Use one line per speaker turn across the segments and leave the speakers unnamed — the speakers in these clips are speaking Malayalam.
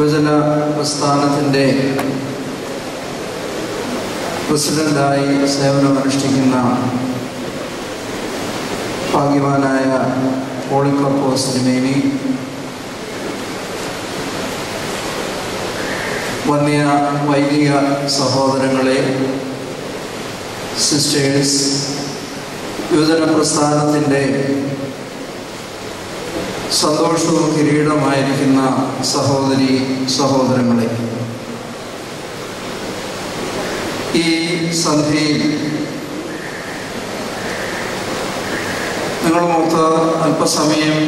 യുവജന പ്രസ്ഥാനത്തിന്റെ പ്രസിഡന്റായി സേവനമനുഷ്ഠിക്കുന്ന ഭാഗ്യവാനായ പോളിക്കോപ്പോസ് തിരുമേനി വന്യ വൈദിക സഹോദരങ്ങളെ സിസ്റ്റേഴ്സ് യുവജന പ്രസ്ഥാനത്തിന്റെ സന്തോഷവും കിരീടമായിരിക്കുന്ന സഹോദരി സഹോദരങ്ങളെ ഈ സന്ധ്യയിൽ നിങ്ങളുമൊത്ത് അല്പസമയം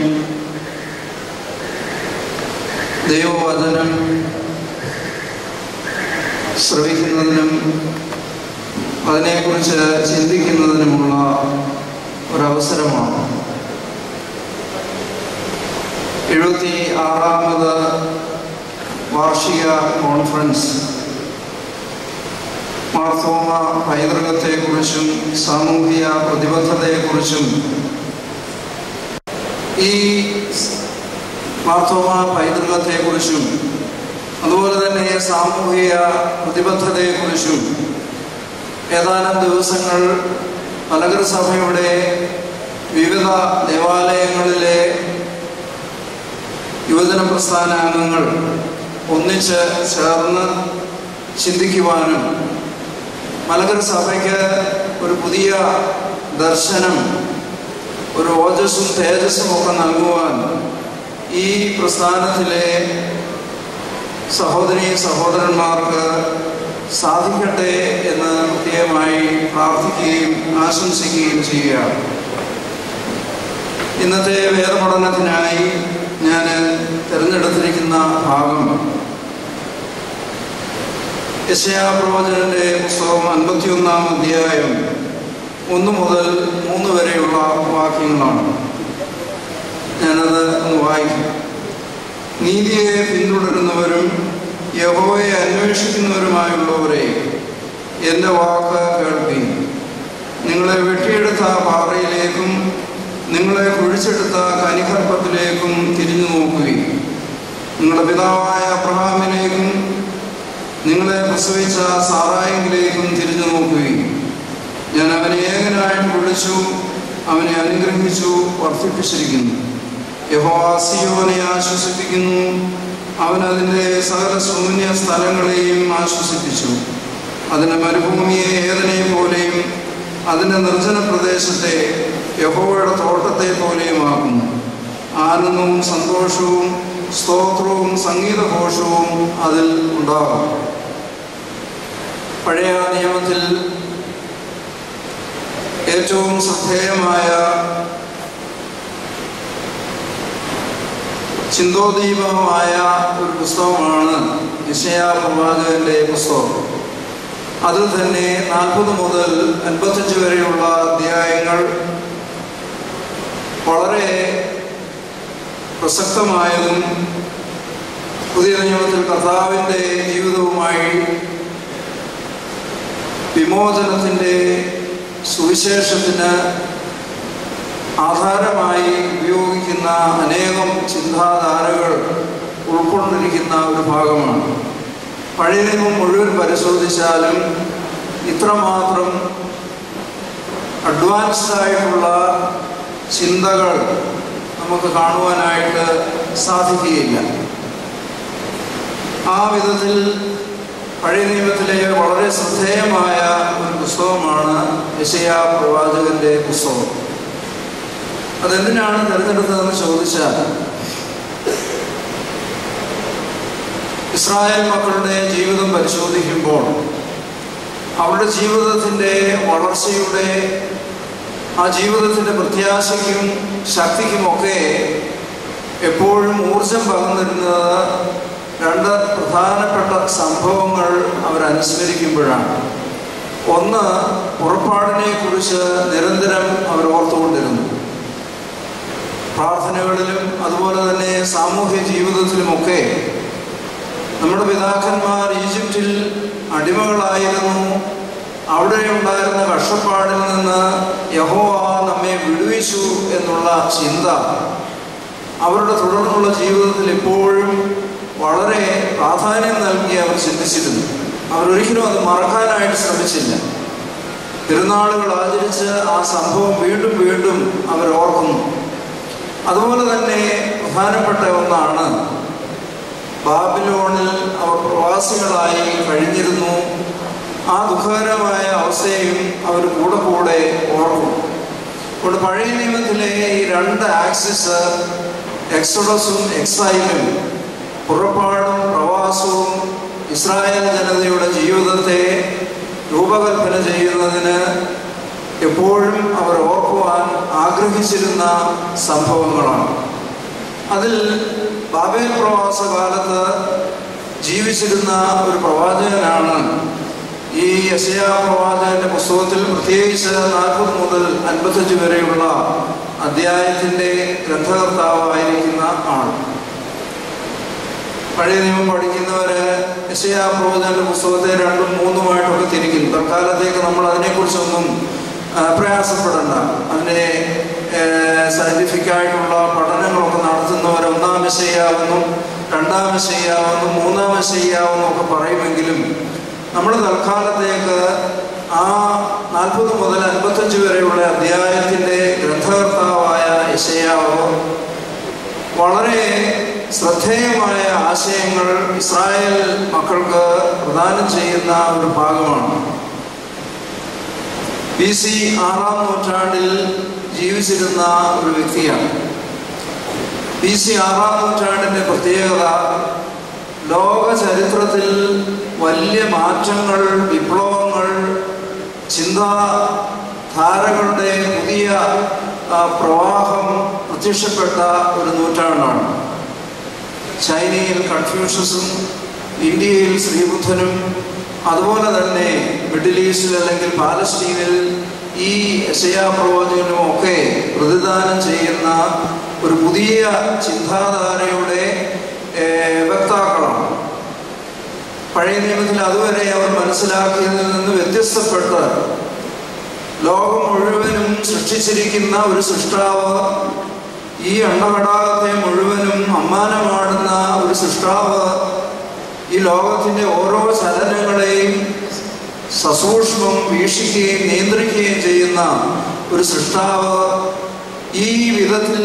ദൈവവചനം ശ്രവിക്കുന്നതിനും അതിനെക്കുറിച്ച് ചിന്തിക്കുന്നതിനുമുള്ള ഒരവസരമാണ് എഴുപത്തി ആറാമത് വാർഷിക കോൺഫറൻസ്. മാർത്തോമ പൈതൃകത്തെക്കുറിച്ചും സാമൂഹിക പ്രതിബദ്ധതയെക്കുറിച്ചും ഈ മാർത്തോമ പൈതൃകത്തെക്കുറിച്ചും അതുപോലെ തന്നെ സാമൂഹിക പ്രതിബദ്ധതയെക്കുറിച്ചും ഏതാനും ദിവസങ്ങൾ മലകര സഭയുടെ വിവിധ ദേവാലയങ്ങളിലെ യുവജന പ്രസ്ഥാനാംഗങ്ങൾ ഒന്നിച്ച് ചേർന്ന് ചിന്തിക്കുവാനും മലകര സഭയ്ക്ക് ഒരു പുതിയ ദർശനം ഒരു ഓജസ്സും തേജസ്സും ഒക്കെ നൽകുവാൻ ഈ പ്രസ്ഥാനത്തിലെ സഹോദരി സഹോദരന്മാർക്ക് സാധിക്കട്ടെ എന്ന് പ്രത്യേകമായി പ്രാർത്ഥിക്കുകയും ആശംസിക്കുകയും ചെയ്യുകയാണ്. ഇന്നത്തെ വേദപഠനത്തിനായി ഞാൻ തിരഞ്ഞെടുത്തിരിക്കുന്ന ഭാഗം. യശയാപ്രവചനന്റെ പുസ്തകം അൻപത്തിയൊന്നാം അധ്യായം ഒന്ന് മുതൽ മൂന്ന് വരെയുള്ള വാക്യങ്ങളാണ്. ഞാനത് ഒന്ന് വായിക്കും. നീതിയെ പിന്തുടരുന്നവരും യഹോയെ അന്വേഷിക്കുന്നവരുമായുള്ളവരെ എന്റെ വാക്ക് കേൾപ്പി നിങ്ങളെ വെട്ടിയെടുത്ത പാറയിലേക്കും നിങ്ങളെ കുഴിച്ചെടുത്ത കനിഹർപ്പത്തിലേക്കും തിരിഞ്ഞു നോക്കുകയും നിങ്ങളുടെ പിതാവായ അബ്രഹാമിലേക്കും നിങ്ങളെ പ്രസവിച്ച സാറായിലേക്കും തിരിഞ്ഞു നോക്കുകയും ഞാൻ അവനെ ഏകനായിട്ട് വിളിച്ചു അവനെ അനുഗ്രഹിച്ചു വർദ്ധിപ്പിച്ചിരിക്കുന്നു. യഹോവാസിയോനെ ആശ്വസിപ്പിക്കുന്നു. അവൻ അതിന്റെ സകല ശൂന്യ സ്ഥലങ്ങളെയും ആശ്വസിപ്പിച്ചു. അതിന്റെ മരുഭൂമിയെ ഏതനെ പോലെയും അതിന്റെ നിർജന പ്രദേശത്തെ യഹോവയുടെ തോട്ടത്തെ പോലെയുമാക്കുന്നു ആനന്ദവും സന്തോഷവും സ്തോത്രവും സംഗീതഘോഷവും അതിൽ ഉണ്ടാകും. പഴയ നിയമത്തിൽ ഏറ്റവും ശ്രദ്ധേയമായ ചിന്തോദീപമായ ഒരു പുസ്തകമാണ് നിശയാ പ്രവാചകന്റെ പുസ്തകം. അതിൽ തന്നെ നാൽപ്പത് മുതൽ അൻപത്തഞ്ച് വരെയുള്ള അധ്യായങ്ങൾ വളരെ പ്രസക്തമായതും പുതിയ നിയമത്തിൽ കർത്താവിന്റെ ജീവിതവുമായി വിമോചനത്തിന്റെ സുവിശേഷത്തിന് ആധാരമായി ഉപയോഗിക്കുന്ന അനേകം ചിന്താധാരകൾ ഉൾക്കൊണ്ടിരിക്കുന്ന ഒരു ഭാഗമാണ്. പഴയ നിയമം മുഴുവൻ പരിശോധിച്ചാലും ഇത്രമാത്രം അഡ്വാൻസ്ഡ് ആയിട്ടുള്ള ചിന്തകൾ നമുക്ക് കാണുവാനായിട്ട് സാധിക്കുകയില്ല. ആ വിധത്തിൽ പഴയ നിയമത്തിലെ വളരെ ശ്രദ്ധേയമായ ഒരു പുസ്തകമാണ് യശയ പ്രവാചകന്റെ പുസ്തകം. അതെന്തിനാണ് തിരഞ്ഞെടുത്തതെന്ന് ചോദിച്ചാൽ ഇസ്രായേൽ മക്കളുടെ ജീവിതം പരിശോധിക്കുമ്പോൾ അവരുടെ ജീവിതത്തിന്റെ വളർച്ചയുടെ ആ ജീവിതത്തിന്റെ പ്രത്യാശയ്ക്കും ശക്തിക്കുമൊക്കെ എപ്പോഴും ഊർജം പകർന്നിരുന്നത് രണ്ട് പ്രധാനപ്പെട്ട സംഭവങ്ങൾ അവരനുസ്മരിക്കുമ്പോഴാണ്. ഒന്ന് പുറപ്പാടിനെ കുറിച്ച് നിരന്തരം അവർ ഓർത്തുകൊണ്ടിരുന്നു പ്രാർത്ഥനകളിലും അതുപോലെ തന്നെ സാമൂഹ്യ ജീവിതത്തിലുമൊക്കെ നമ്മുടെ പിതാക്കന്മാർ ഈജിപ്തിൽ അടിമകളായിരുന്നു. അവിടെ ഉണ്ടായിരുന്ന കഷ്ടപ്പാടിൽ നിന്ന് യഹോവ നമ്മെ വിടുവിച്ചു എന്നുള്ള ചിന്ത അവരുടെ തുടർന്നുള്ള ജീവിതത്തിൽ എപ്പോഴും വളരെ പ്രാധാന്യം നൽകി അവർ ചിന്തിച്ചിരുന്നു. അവരൊരിക്കലും അത് മറക്കാനായിട്ട് ശ്രമിച്ചില്ല. പെരുന്നാളുകൾ ആചരിച്ച് ആ സംഭവം വീണ്ടും വീണ്ടും അവർ ഓർക്കുന്നു അതുപോലെ തന്നെ പ്രധാനപ്പെട്ട ഒന്നാണ് ബാബിലോണിൽ അവർ പ്രവാസികളായി കഴിഞ്ഞിരുന്നു. ആ ദുഃഖകരമായ അവസ്ഥയും അവർ കൂടെ കൂടെ ഓർക്കും. അതുകൊണ്ട് പഴയ നിയമത്തിലെ ഈ രണ്ട് ആക്സിസ് എക്സോഡസും എക്സൈലും പുറപ്പാടും പ്രവാസവും ഇസ്രായേൽ ജനതയുടെ ജീവിതത്തെ രൂപകൽപ്പന ചെയ്യുന്നതിന് എപ്പോഴും അവർ ഓർക്കുവാൻ ആഗ്രഹിച്ചിരുന്ന സംഭവങ്ങളാണ്. അതിൽ ബാബേൽ പ്രവാസ കാലത്ത് ജീവിച്ചിരുന്ന ഒരു പ്രവാചകനാണ് ഈ യശയാ പ്രവാചകന്റെ പുസ്തകത്തിൽ പ്രത്യേകിച്ച് നാൽപ്പത് മുതൽ അൻപത്തഞ്ച് വരെയുള്ള അധ്യായത്തിന്റെ ഗ്രന്ഥകർത്താവായിരിക്കുന്ന ആൾ. പഴയ നിയമം പഠിക്കുന്നവര് യശയാ പ്രവാചകന്റെ പുസ്തകത്തെ രണ്ടും മൂന്നുമായിട്ടൊക്കെ തിരിക്കും. തൽക്കാലത്തേക്ക് നമ്മൾ അതിനെക്കുറിച്ചൊന്നും പ്രയാസപ്പെടണ്ട. അതിനെ സയന്റിഫിക് ആയിട്ടുള്ള പഠനങ്ങളൊക്കെ നടത്തുന്നവർ ഒന്നാം വിഷയാവെന്നും രണ്ടാം വിഷയാവെന്നും മൂന്നാം വിഷയാവെന്നും ഒക്കെ പറയുമെങ്കിലും നമ്മൾ തൽക്കാലത്തേക്ക് ആ നാൽപ്പത് മുതൽ അൻപത്തഞ്ച് വരെയുള്ള അധ്യായത്തിന്റെ ഗ്രന്ഥകർത്താവായ യശയാവ് വളരെ ശ്രദ്ധേയമായ ആശയങ്ങൾ ഇസ്രായേൽ മക്കൾക്ക് പ്രദാനം ചെയ്യുന്ന ഒരു ഭാഗമാണ്. ബി സി ആറാം നൂറ്റാണ്ടിൽ ജീവിച്ചിരുന്ന ഒരു വ്യക്തിയാണ്. ബി സി ആറാം നൂറ്റാണ്ടിന്റെ പ്രത്യേകത ലോക ചരിത്രത്തിൽ വലിയ മാറ്റങ്ങൾ വിപ്ലവങ്ങൾ ചിന്താധാരകളുടെ പുതിയ പ്രവാഹം പ്രത്യക്ഷപ്പെട്ട ഒരു നൂറ്റാണ്ടാണ്. ചൈനയിൽ കൺഫ്യൂഷ്യസും ഇന്ത്യയിൽ ശ്രീബുദ്ധനും അതുപോലെ തന്നെ മിഡിൽ ഈസ്റ്റിൽ അല്ലെങ്കിൽ പാലസ്റ്റീനിൽ ഈ യശയാ പ്രവചനും ഒക്കെ പ്രതിദാനം ചെയ്യുന്ന ഒരു പുതിയ ചിന്താധാരയുടെ വക്താക്കളാണ്. പഴയ നിയമത്തിൽ അതുവരെ അവർ മനസ്സിലാക്കിയതിൽ നിന്ന് വ്യത്യസ്തപ്പെട്ട് ലോകം മുഴുവനും സൃഷ്ടിച്ചിരിക്കുന്ന ഒരു സൃഷ്ടാവ് ഈ എണ്ണപടാകത്തെ മുഴുവനും അമ്മാനമാടുന്ന ഒരു സൃഷ്ടാവ് ഈ ലോകത്തിന്റെ ഓരോ ചലനങ്ങളെയും സസൂക്ഷ്മം വീക്ഷിക്കുകയും നിയന്ത്രിക്കുകയും ചെയ്യുന്ന ഒരു സൃഷ്ടാവ്. ഈ വിധത്തിൽ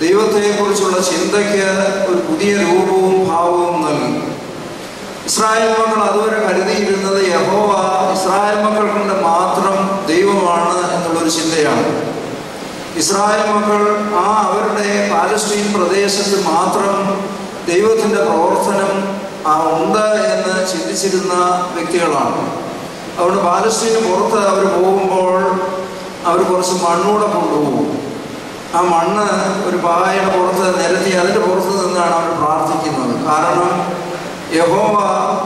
ദൈവത്തെക്കുറിച്ചുള്ള ചിന്തയ്ക്ക് ഒരു പുതിയ രൂപവും ഭാവവും നൽകി. ഇസ്രായേൽ മക്കൾ അതുവരെ കരുതിയിരുന്നത് യഹോവ ഇസ്രായേൽ മക്കൾ കൊണ്ട് മാത്രം ദൈവമാണ് എന്നുള്ളൊരു ചിന്തയാണ്. ഇസ്രായേൽ മക്കൾ ആ അവരുടെ പാലസ്തീൻ പ്രദേശത്ത് മാത്രം ദൈവത്തിന്റെ പ്രവർത്തനം ആ ഉണ്ട് എന്ന് ചിന്തിച്ചിരുന്ന വ്യക്തികളാണ്. അതുകൊണ്ട് പാലസ്തീന് പുറത്ത് അവർ പോകുമ്പോൾ അവർ കുറച്ച് മണ്ണൂടെ കൊണ്ടുപോകും. ആ മണ്ണ് ഒരു പായയുടെ പുറത്ത് നിരത്തി അതിന്റെ പുറത്ത് നിന്നാണ് അവർ പ്രാർത്ഥിക്കുന്നത്. കാരണം യഹോവ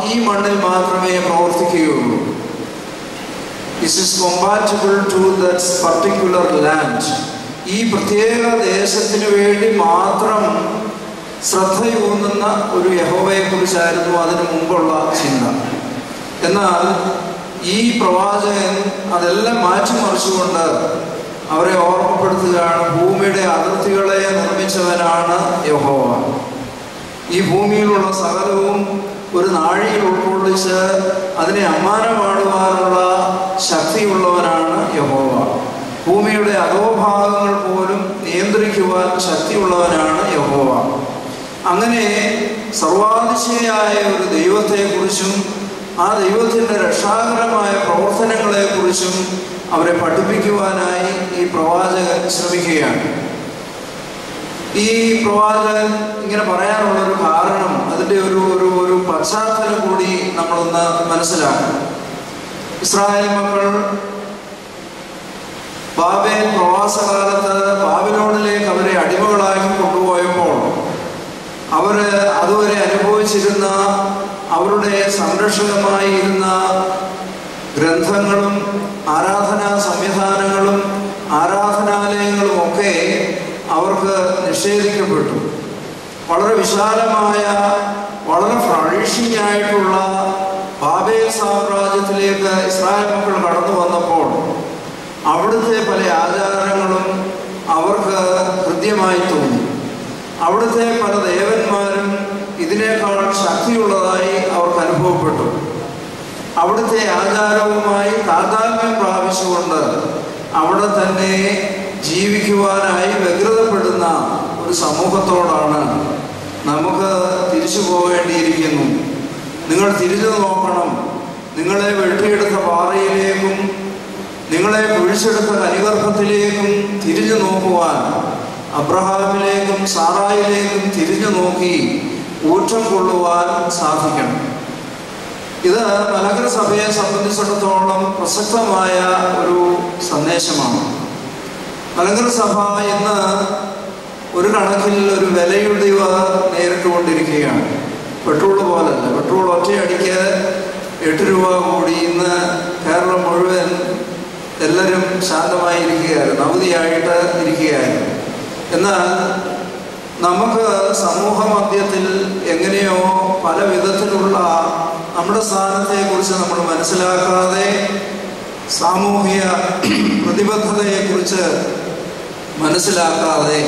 ഈ മണ്ണിൽ മാത്രമേ പ്രവർത്തിക്കുകയുള്ളൂ. Is is compatible to that particular land ഈ പ്രത്യേക ദേശത്തിനു വേണ്ടി മാത്രം ശ്രദ്ധയൂന്നുന്ന ഒരു യഹോവയെ കുറിച്ചായിരുന്നു അതിനു മുമ്പുള്ള ചിന്ത. എന്നാൽ ഈ പ്രവാചകൻ അതെല്ലാം മാറ്റിമറിച്ചുകൊണ്ട് അവരെ ഓർമ്മപ്പെടുത്തുകയാണ് ഭൂമിയുടെ അതിർത്തികളെ നിർമ്മിച്ചവനാണ് യഹോവ. ഈ ഭൂമിയിലുള്ള സകലവും ഒരു നാഴിയിൽ ഉൾക്കൊള്ളിച്ച് അതിനെ അമ്മാനമാടുവാനുള്ള ശക്തിയുള്ളവനാണ് യഹോവ. ഭൂമിയുടെ അധോഭാഗങ്ങൾ പോലും നിയന്ത്രിക്കുവാൻ ശക്തിയുള്ളവനാണ് യഹോവ. അങ്ങനെ സർവാതിശയായ ഒരു ദൈവത്തെക്കുറിച്ചും ആ ദൈവത്തിന്റെ രക്ഷാകരമായ പ്രവർത്തനങ്ങളെക്കുറിച്ചും അവരെ പഠിപ്പിക്കുവാനായി ഈ പ്രവാചകൻ ശ്രമിക്കുകയാണ്. ഈ പ്രവാചകൻ ഇങ്ങനെ പറയാനുള്ള ഒരു കാരണം അതിന്റെ ഒരു ഒരു ഒരു പശ്ചാത്തലം കൂടി നമ്മളൊന്ന് മനസ്സിലാക്കണം. ഇസ്രായേൽ മക്കൾ ബാബേൽ പ്രവാസകാലത്ത് ബാബിലോണിലേക്ക് അവരെ അടിമകളായി കൊണ്ടുപോയപ്പോൾ അവർ അതുവരെ അനുഭവിച്ചിരുന്ന അവരുടെ സംരക്ഷകമായി ഇരുന്ന ഗ്രന്ഥങ്ങളും ആരാധനാ സംവിധാനങ്ങളും ആരാധനാലയങ്ങളും നിഷേധിക്കപ്പെട്ടു. വളരെ വിശാലമായ വളരെ ഫ്ലറിഷിംഗ് ആയിട്ടുള്ള സാമ്രാജ്യത്തിലേക്ക് ഇസ്രായേൽ മക്കൾ കടന്നു വന്നപ്പോൾ അവിടുത്തെ പല ആചാരങ്ങളും അവർക്ക് ഹൃദ്യമായി തോന്നി. അവിടുത്തെ പല ദേവന്മാരും ഇതിനേക്കാൾ ശക്തിയുള്ളതായി അവർക്ക് അനുഭവപ്പെട്ടു. അവിടുത്തെ ആചാരവുമായി താതാത്മ്യം പ്രാപിച്ചുകൊണ്ട് അവിടെ തന്നെ ജീവിക്കുവാനായി വ്യഗ്രതപ്പെടുന്ന ഒരു സമൂഹത്തോടാണ്. നമുക്ക് തിരിച്ചു പോകേണ്ടിയിരിക്കുന്നു. നിങ്ങൾ തിരിഞ്ഞു നോക്കണം. നിങ്ങളെ വെട്ടിയെടുത്ത പാറയിലേക്കും നിങ്ങളെ കുഴിച്ചെടുത്ത കനിഗർഭത്തിലേക്കും തിരിഞ്ഞു നോക്കുവാൻ അബ്രഹാമിലേക്കും സാറായിലേക്കും തിരിഞ്ഞു നോക്കി ഊറ്റം കൊള്ളുവാൻ സാധിക്കണം. ഇത് നഗരസഭയെ സഭയെ സംബന്ധിച്ചിടത്തോളം പ്രസക്തമായ ഒരു സന്ദേശമാണ്. നഗരസഭ സഭ ഇന്ന് ഒരു കണക്കിൽ ഒരു വിലയുടിവ് നേരിട്ടുകൊണ്ടിരിക്കുകയാണ് പെട്രോൾ പോലല്ല. പെട്രോൾ ഒറ്റയടിക്ക് എട്ട് രൂപ കൂടി ഇന്ന് കേരളം മുഴുവൻ എല്ലാവരും ശാന്തമായി ഇരിക്കുകയായിരുന്നു അവധിയായിട്ട് ഇരിക്കുകയായിരുന്നു. എന്നാൽ നമുക്ക് സമൂഹ മധ്യത്തിൽ എങ്ങനെയോ പല വിധത്തിലുള്ള നമ്മുടെ സ്ഥാനത്തെക്കുറിച്ച് നമ്മൾ മനസ്സിലാക്കാതെ സാമൂഹിക പ്രതിബദ്ധതയെക്കുറിച്ച് മനസ്സിലാക്കാതെ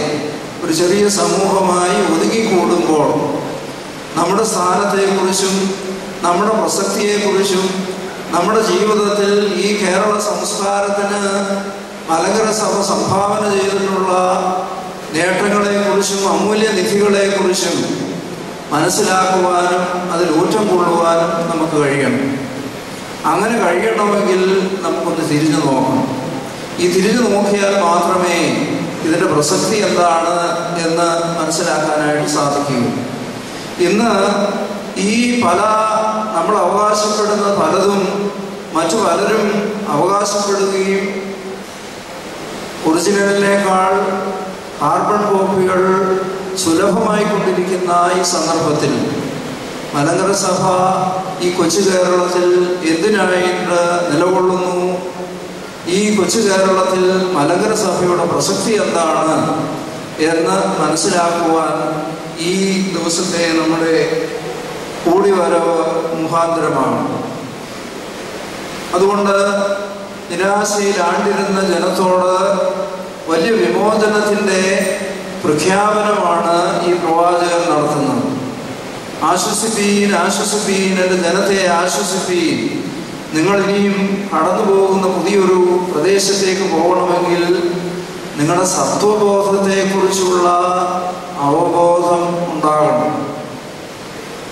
ഒരു ചെറിയ സമൂഹമായി ഒതുങ്ങിക്കൂടുമ്പോൾ നമ്മുടെ സ്ഥാനത്തെക്കുറിച്ചും നമ്മുടെ പ്രസക്തിയെക്കുറിച്ചും നമ്മുടെ ജീവിതത്തിൽ ഈ കേരള സംസ്കാരത്തിന് മലങ്കര സഭ സംഭാവന ചെയ്തിട്ടുള്ള നേട്ടങ്ങളെക്കുറിച്ചും അമൂല്യ നിധികളെക്കുറിച്ചും മനസ്സിലാക്കുവാനും അതിൽ ഊറ്റം കൊള്ളുവാനും നമുക്ക് കഴിയണം. അങ്ങനെ കഴിയണമെങ്കിൽ നമുക്കൊന്ന് തിരിഞ്ഞു നോക്കണം. ഈ തിരിഞ്ഞു നോക്കിയാൽ മാത്രമേ ഇതിന്റെ പ്രസക്തി എന്താണ് എന്ന് മനസ്സിലാക്കാനായിട്ട് സാധിക്കും. ഇന്ന് ഈ പല നമ്മൾ അവകാശപ്പെടുന്ന പലതും മറ്റു പലരും അവകാശപ്പെടുകയും ഒറിജിനലിനേക്കാൾ കാർബൺ കോപ്പികൾ സുലഭമായി കൊണ്ടിരിക്കുന്ന ഈ സന്ദർഭത്തിൽ മലങ്കര സഭ ഈ കൊച്ചു കേരളത്തിൽ എന്തിനായിട്ട് നിലകൊള്ളുന്നു? ഈ കൊച്ചു കേരളത്തിൽ മലങ്കര സഭയുടെ പ്രസക്തി എന്താണ് എന്ന് മനസ്സിലാക്കുവാൻ ഈ ദിവസത്തെ നമ്മുടെ കൂടിവരവ് മുഖാന്തരമാണ്. അതുകൊണ്ട് നിരാശയിലാണ്ടിരുന്ന ജനത്തോട് വലിയ വിമോചനത്തിന്റെ പ്രഖ്യാപനമാണ് ഈ പ്രവാചകൻ നടത്തുന്നത്. ആശ്വസിപ്പീൻ ആശ്വസിപ്പീൻ എന്റെ ജനത്തെ ആശ്വസിപ്പീൻ. നിങ്ങൾ ഇനിയും കടന്നു പോകുന്ന പുതിയൊരു പ്രദേശത്തേക്ക് പോകണമെങ്കിൽ നിങ്ങളുടെ സത്വബോധത്തെക്കുറിച്ചുള്ള അവബോധം ഉണ്ടാകണം.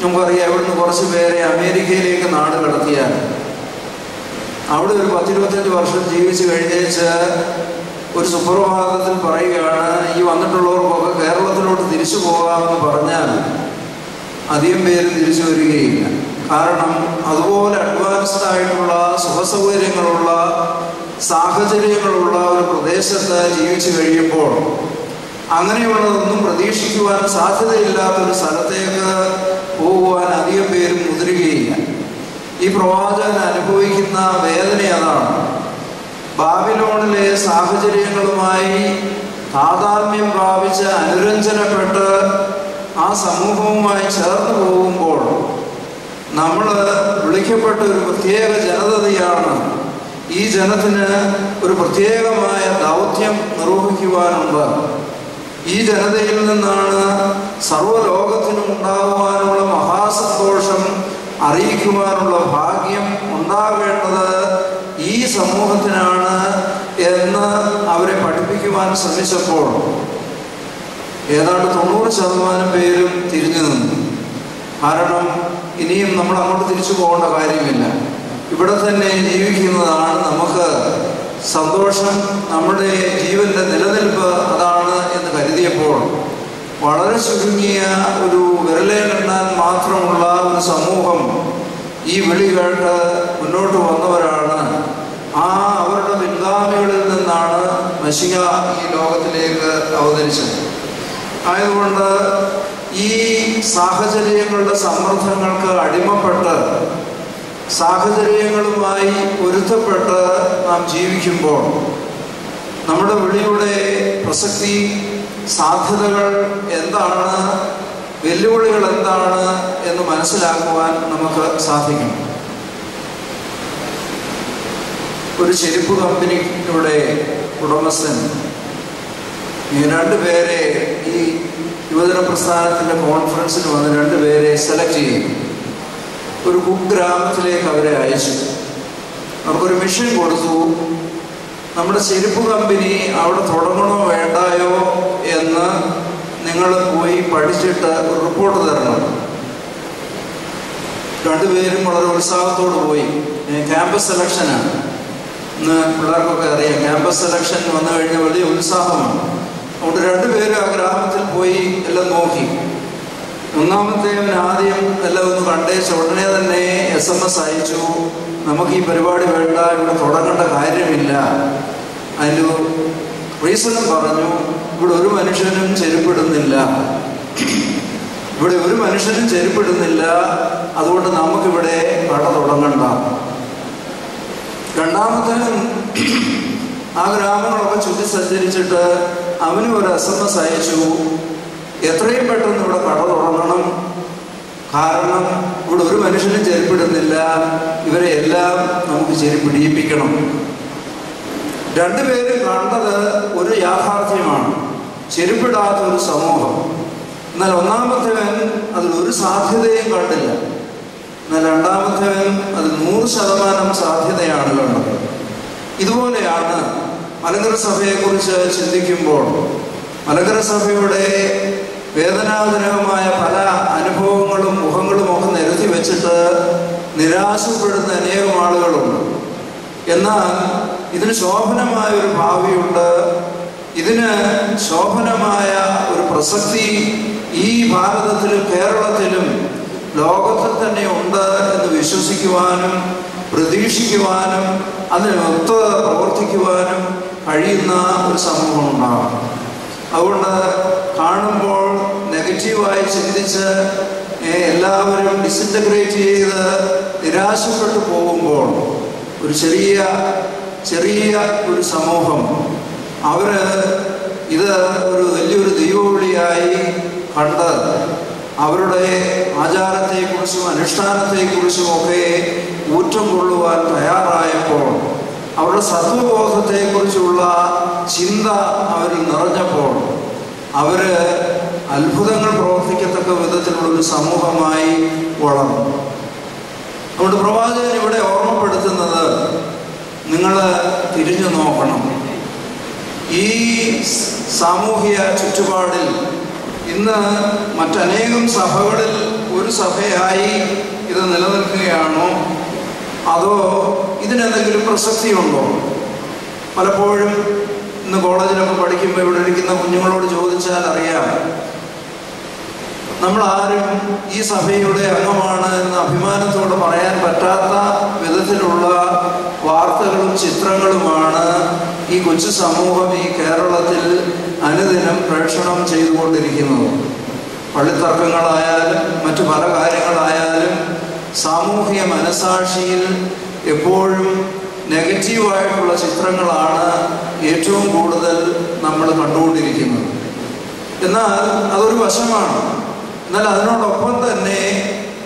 നമുക്കറിയാം ഇവിടുന്ന് കുറച്ച് പേരെ അമേരിക്കയിലേക്ക് നാട് കടത്തിയാൽ അവിടെ ഒരു പത്തിരുപത്തഞ്ച് വർഷം ജീവിച്ച് കഴിഞ്ഞേച്ച് ഒരു സുപ്രഭാതത്തിൽ പറയുകയാണ് ഈ വന്നിട്ടുള്ളവർക്കൊക്കെ കേരളത്തിലോട്ട് തിരിച്ചു പോകാമെന്ന് പറഞ്ഞാൽ അധികം പേര് തിരിച്ചു വരികയില്ല. കാരണം അതുപോലെ അഡ്വാൻസ്ഡ് ആയിട്ടുള്ള സുഖസൗകര്യങ്ങളുള്ള സാഹചര്യങ്ങളുള്ള ഒരു പ്രദേശത്ത് ജീവിച്ചു കഴിയുമ്പോൾ അങ്ങനെയുള്ളതൊന്നും പ്രതീക്ഷിക്കുവാൻ സാധ്യതയില്ലാത്തൊരു സ്ഥലത്തേക്ക് പോകുവാൻ അധികം പേരും മുതിരുകയില്ല. ഈ പ്രവാചകൻ അനുഭവിക്കുന്ന വേദന അതാണ്. ബാബിലോണിലെ സാഹചര്യങ്ങളുമായി താതാത്മ്യം പ്രാപിച്ച് അനുരഞ്ജനപ്പെട്ട് ആ സമൂഹവുമായി ചേർന്ന് പോകുമ്പോൾ നമ്മൾ വിളിക്കപ്പെട്ട ഒരു പ്രത്യേക ജനതയാണ്. ഈ ജനത്തിന് ഒരു പ്രത്യേകമായ ദൗത്യം നിർവഹിക്കുവാനുണ്ട്. ഈ ജനതയിൽ നിന്നാണ് സർവലോകത്തിനും ഉണ്ടാകുവാനുള്ള മഹാസന്തോഷം അറിയിക്കുവാനുള്ള ഭാഗ്യം ഉണ്ടാകേണ്ടത് ഈ സമൂഹത്തിനാണ് എന്ന് അവരെ പഠിപ്പിക്കുവാൻ ശ്രമിച്ചപ്പോൾ ഏതാണ്ട് തൊണ്ണൂറ് ശതമാനം പേരും തിരിഞ്ഞു നിന്നു. കാരണം ഇനിയും നമ്മൾ അങ്ങോട്ട് തിരിച്ചു പോകേണ്ട കാര്യമില്ല. ഇവിടെ തന്നെ ജീവിക്കുന്നതാണ് നമുക്ക് സന്തോഷം നമ്മുടെ ജീവന്റെ നിലനിൽപ്പ് അതാണ് എന്ന് കരുതിയപ്പോൾ വളരെ ചുരുങ്ങിയ ഒരു വിരലേലെണ്ണാൻ മാത്രമുള്ള ഒരു സമൂഹം ഈ വിളി കേട്ട് മുന്നോട്ട് വന്നവരാണ്. ആ അവരുടെ പിൻഗാമികളിൽ നിന്നാണ് മഷിക ഈ ലോകത്തിലേക്ക് അവതരിച്ചത്. ആയതുകൊണ്ട് ഈ സാഹചര്യങ്ങളുടെ സമ്മർദ്ദങ്ങൾക്ക് അടിമപ്പെട്ട് സാഹചര്യങ്ങളുമായി പൊരുത്തപ്പെട്ട് നാം ജീവിക്കുമ്പോൾ നമ്മുടെ വിളിയുടെ പ്രസക്തി സാധ്യതകൾ എന്താണ് വെല്ലുവിളികൾ എന്താണ് എന്ന് മനസ്സിലാക്കുവാൻ നമുക്ക് സാധിക്കും. ഒരു ചെരുപ്പ് കമ്പനിയുടെ ഉടമസ്ഥൻ ഈ രണ്ടുപേരെ ഈ യുവജന പ്രസ്ഥാനത്തിന്റെ കോൺഫറൻസിൽ വന്ന് രണ്ടുപേരെ സെലക്ട് ചെയ്യും ഒരു കുഗ്രാമത്തിലേക്ക് അവരെ അയച്ചു. നമുക്കൊരു മിഷൻ കൊടുത്തു. നമ്മുടെ ചെരുപ്പ് കമ്പനി അവിടെ തുടങ്ങണോ വേണ്ടായോ എന്ന് നിങ്ങൾ പോയി പഠിച്ചിട്ട് ഒരു റിപ്പോർട്ട് തരണം. രണ്ടുപേരും വളരെ ഉത്സാഹത്തോട് പോയി. ക്യാമ്പസ് സെലക്ഷനാണ് ഇന്ന് പിള്ളേർക്കൊക്കെ അറിയാം ക്യാമ്പസ് സെലക്ഷൻ വന്നു കഴിഞ്ഞാൽ വലിയ ഉത്സാഹമാണ്. അതുകൊണ്ട് രണ്ടുപേരും ആ ഗ്രാമത്തിൽ പോയി എല്ലാം നോക്കി. ഒന്നാമത്തേവൻ ആദ്യം എല്ലാം ഒന്ന് കണ്ടേച്ച് ഉടനെ തന്നെ എസ് എം എസ് അയച്ചു. നമുക്ക് ഈ പരിപാടി വേണ്ട ഇവിടെ തുടങ്ങേണ്ട കാര്യമില്ല. അതിന്റെ റീസണും പറഞ്ഞു ഇവിടെ ഒരു മനുഷ്യനും ചെരുപ്പിടുന്നില്ല. ഇവിടെ ഒരു മനുഷ്യനും ചെരുപ്പിടുന്നില്ല. അതുകൊണ്ട് നമുക്കിവിടെ കട തുടങ്ങണ്ട. രണ്ടാമത്തേനും ആ ഗ്രാമങ്ങളൊക്കെ ചുറ്റി സഞ്ചരിച്ചിട്ട് അവനും ഒരു എസ് എം എസ് അയച്ചു എത്രയും പെട്ടെന്ന് ഇവിടെ കട തുടങ്ങണം കാരണം ഇവിടെ ഒരു മനുഷ്യനും ചെരുപ്പിടുന്നില്ല ഇവരെ എല്ലാം നമുക്ക് ചെരുപ്പിടിയിപ്പിക്കണം രണ്ടുപേരും കണ്ടത് ഒരു യാഥാർത്ഥ്യമാണ്. ചെരുപ്പിടാത്ത ഒരു സമൂഹം. എന്നാൽ ഒന്നാമത്തവൻ അതിൽ ഒരു സാധ്യതയും കണ്ടില്ല. എന്നാൽ രണ്ടാമത്തവൻ അത് നൂറ് ശതമാനം സാധ്യതയാണ് കണ്ടത്. ഇതുപോലെയാണ് മലങ്കര സഭയെക്കുറിച്ച് ചിന്തിക്കുമ്പോൾ മലങ്കര സഭയുടെ വേദനാജനകമായ പല അനുഭവങ്ങളും മുഖങ്ങളും ഒക്കെ നിരത്തി വെച്ചിട്ട് നിരാശപ്പെടുന്ന അനേകം ആളുകളുണ്ട്. എന്നാൽ ഇതിന് ശോഭനമായ ഒരു ഭാവിയുണ്ട്. ഇതിന് ശോഭനമായ ഒരു പ്രസക്തി ഈ ഭാരതത്തിലും കേരളത്തിലും ലോകത്തിൽ തന്നെ ഉണ്ട് എന്ന് വിശ്വസിക്കുവാനും പ്രതീക്ഷിക്കുവാനും അതിനൊത്ത് പ്രവർത്തിക്കുവാനും കഴിയുന്ന ഒരു സമൂഹം ഉണ്ടാകും അതുകൊണ്ട് കാണുമ്പോൾ നെഗറ്റീവായി ചിന്തിച്ച് എല്ലാവരും ഡിസിന്റഗ്രേറ്റ് ചെയ്ത് നിരാശപ്പെട്ടു പോകുമ്പോൾ ഒരു ചെറിയ ചെറിയ ഒരു സമൂഹം അവർ ഇത് ഒരു വലിയൊരു ദൈവവിളിയായി കണ്ട് അവരുടെ ആചാരത്തെക്കുറിച്ചും അനുഷ്ഠാനത്തെക്കുറിച്ചും ഒക്കെ ഊറ്റം കൊള്ളുവാൻ തയ്യാറായപ്പോൾ അവരുടെ സത്വബോധത്തെക്കുറിച്ചുള്ള ചിന്ത അവരിൽ നിറഞ്ഞപ്പോൾ അവർ അത്ഭുതങ്ങൾ പ്രവർത്തിക്കത്തക്ക വിധത്തിലുള്ള ഒരു സമൂഹമായി വളർന്നു. അതുകൊണ്ട് പ്രവാചകൻ ഇവിടെ ഓർമ്മപ്പെടുത്തുന്നത് നിങ്ങൾ തിരിഞ്ഞു നോക്കണം. ഈ സാമൂഹിക ചുറ്റുപാടിൽ ഇന്ന് മറ്റനേകം സഭകളിൽ ഒരു സഭയായി ഇത് നിലനിൽക്കുകയാണോ? അതോ ഇതിനെന്തെങ്കിലും പ്രസക്തിയുണ്ടോ? പലപ്പോഴും ഇന്ന് കോളേജിലൊക്കെ പഠിക്കുമ്പോൾ ഇവിടെ ഇരിക്കുന്ന കുഞ്ഞുങ്ങളോട് ചോദിച്ചാൽ അറിയാം. നമ്മൾ ആരും ഈ സഭയുടെ അംഗമാണ് എന്ന് അഭിമാനത്തോടെ പറയാൻ പറ്റാത്ത വിധത്തിലുള്ള വാർത്തകളും ചിത്രങ്ങളുമാണ് ഈ കൊച്ചു സമൂഹം ഈ കേരളത്തിൽ അനുദിനം പ്രേക്ഷണം ചെയ്തുകൊണ്ടിരിക്കുന്നത്. പള്ളിത്തർക്കങ്ങളായാലും മറ്റു പല കാര്യങ്ങളായാലും സാമൂഹിക മനസാക്ഷിയിൽ എപ്പോഴും നെഗറ്റീവായിട്ടുള്ള ചിത്രങ്ങളാണ് ഏറ്റവും കൂടുതൽ നമ്മൾ കണ്ടുകൊണ്ടിരിക്കുന്നത്. എന്നാൽ അതൊരു വശമാണ്. എന്നാൽ അതിനോടൊപ്പം തന്നെ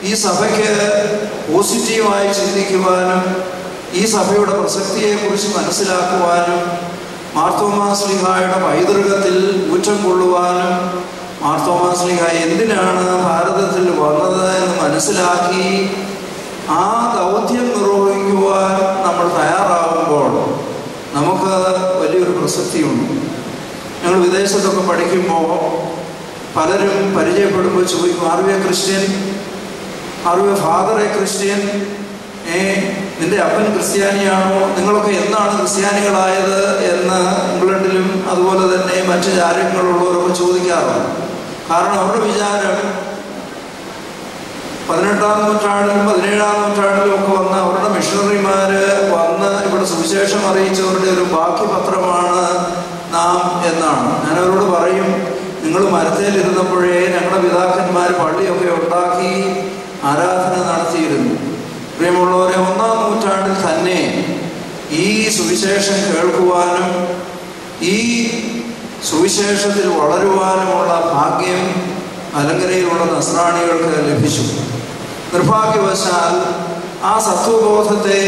ഈ സഭയ്ക്ക് പോസിറ്റീവായി ചിന്തിക്കുവാനും ഈ സഭയുടെ പ്രസക്തിയെക്കുറിച്ച് മനസ്സിലാക്കുവാനും മാർത്തോമാ ശ്രീഹായുടെ പൈതൃകത്തിൽ ഊറ്റം കൊള്ളുവാനും മാർത്തോമാസ്ലിഹ എന്തിനാണ് ഭാരതത്തിൽ വന്നത് എന്ന് മനസ്സിലാക്കി ആ ദൗത്യം നിർവഹിക്കുവാൻ നമ്മൾ തയ്യാറാകുമ്പോൾ നമുക്ക് വലിയൊരു പ്രസക്തിയുണ്ട്. ഞങ്ങൾ വിദേശത്തൊക്കെ പഠിക്കുമ്പോൾ പലരും പരിചയപ്പെടുമ്പോൾ ചോദിക്കും are we a Christian? Are we a father a Christian? ഏ നിന്റെ അപ്പൻ ക്രിസ്ത്യാനിയാണോ? നിങ്ങളൊക്കെ എന്നാണ് ക്രിസ്ത്യാനികളായത്? എന്ന് ഇംഗ്ലണ്ടിലും അതുപോലെ തന്നെ മറ്റ് രാജ്യങ്ങളുള്ളവരൊക്കെ ചോദിക്കാറുണ്ട്. കാരണം അവരുടെ വിചാരം പതിനെട്ടാം നൂറ്റാണ്ടിലും പതിനേഴാം നൂറ്റാണ്ടിലും ഒക്കെ വന്ന അവരുടെ മിഷണറിമാര് വന്ന് ഇവിടെ സുവിശേഷം അറിയിച്ചവരുടെ ഒരു ബാക്കി പത്രമാണ് നാം എന്നാണ്. ഞാൻ അവരോട് പറയും നിങ്ങൾ മരത്തേലിരുന്നപ്പോഴേ ഞങ്ങളുടെ പിതാക്കന്മാർ പള്ളിയൊക്കെ ഉണ്ടാക്കി ആരാധന നടത്തിയിരുന്നു. പ്രിയമുള്ളവരെ ഒന്നാം നൂറ്റാണ്ടിൽ തന്നെ ഈ സുവിശേഷം കേൾക്കുവാനും ഈ സുവിശേഷത്തിൽ വളരുവാനുമുള്ള ഭാഗ്യം മലങ്കരയിലുള്ള നസ്രാണികൾക്ക് ലഭിച്ചു. നിർഭാഗ്യവശാൽ ആ സത്വബോധത്തെ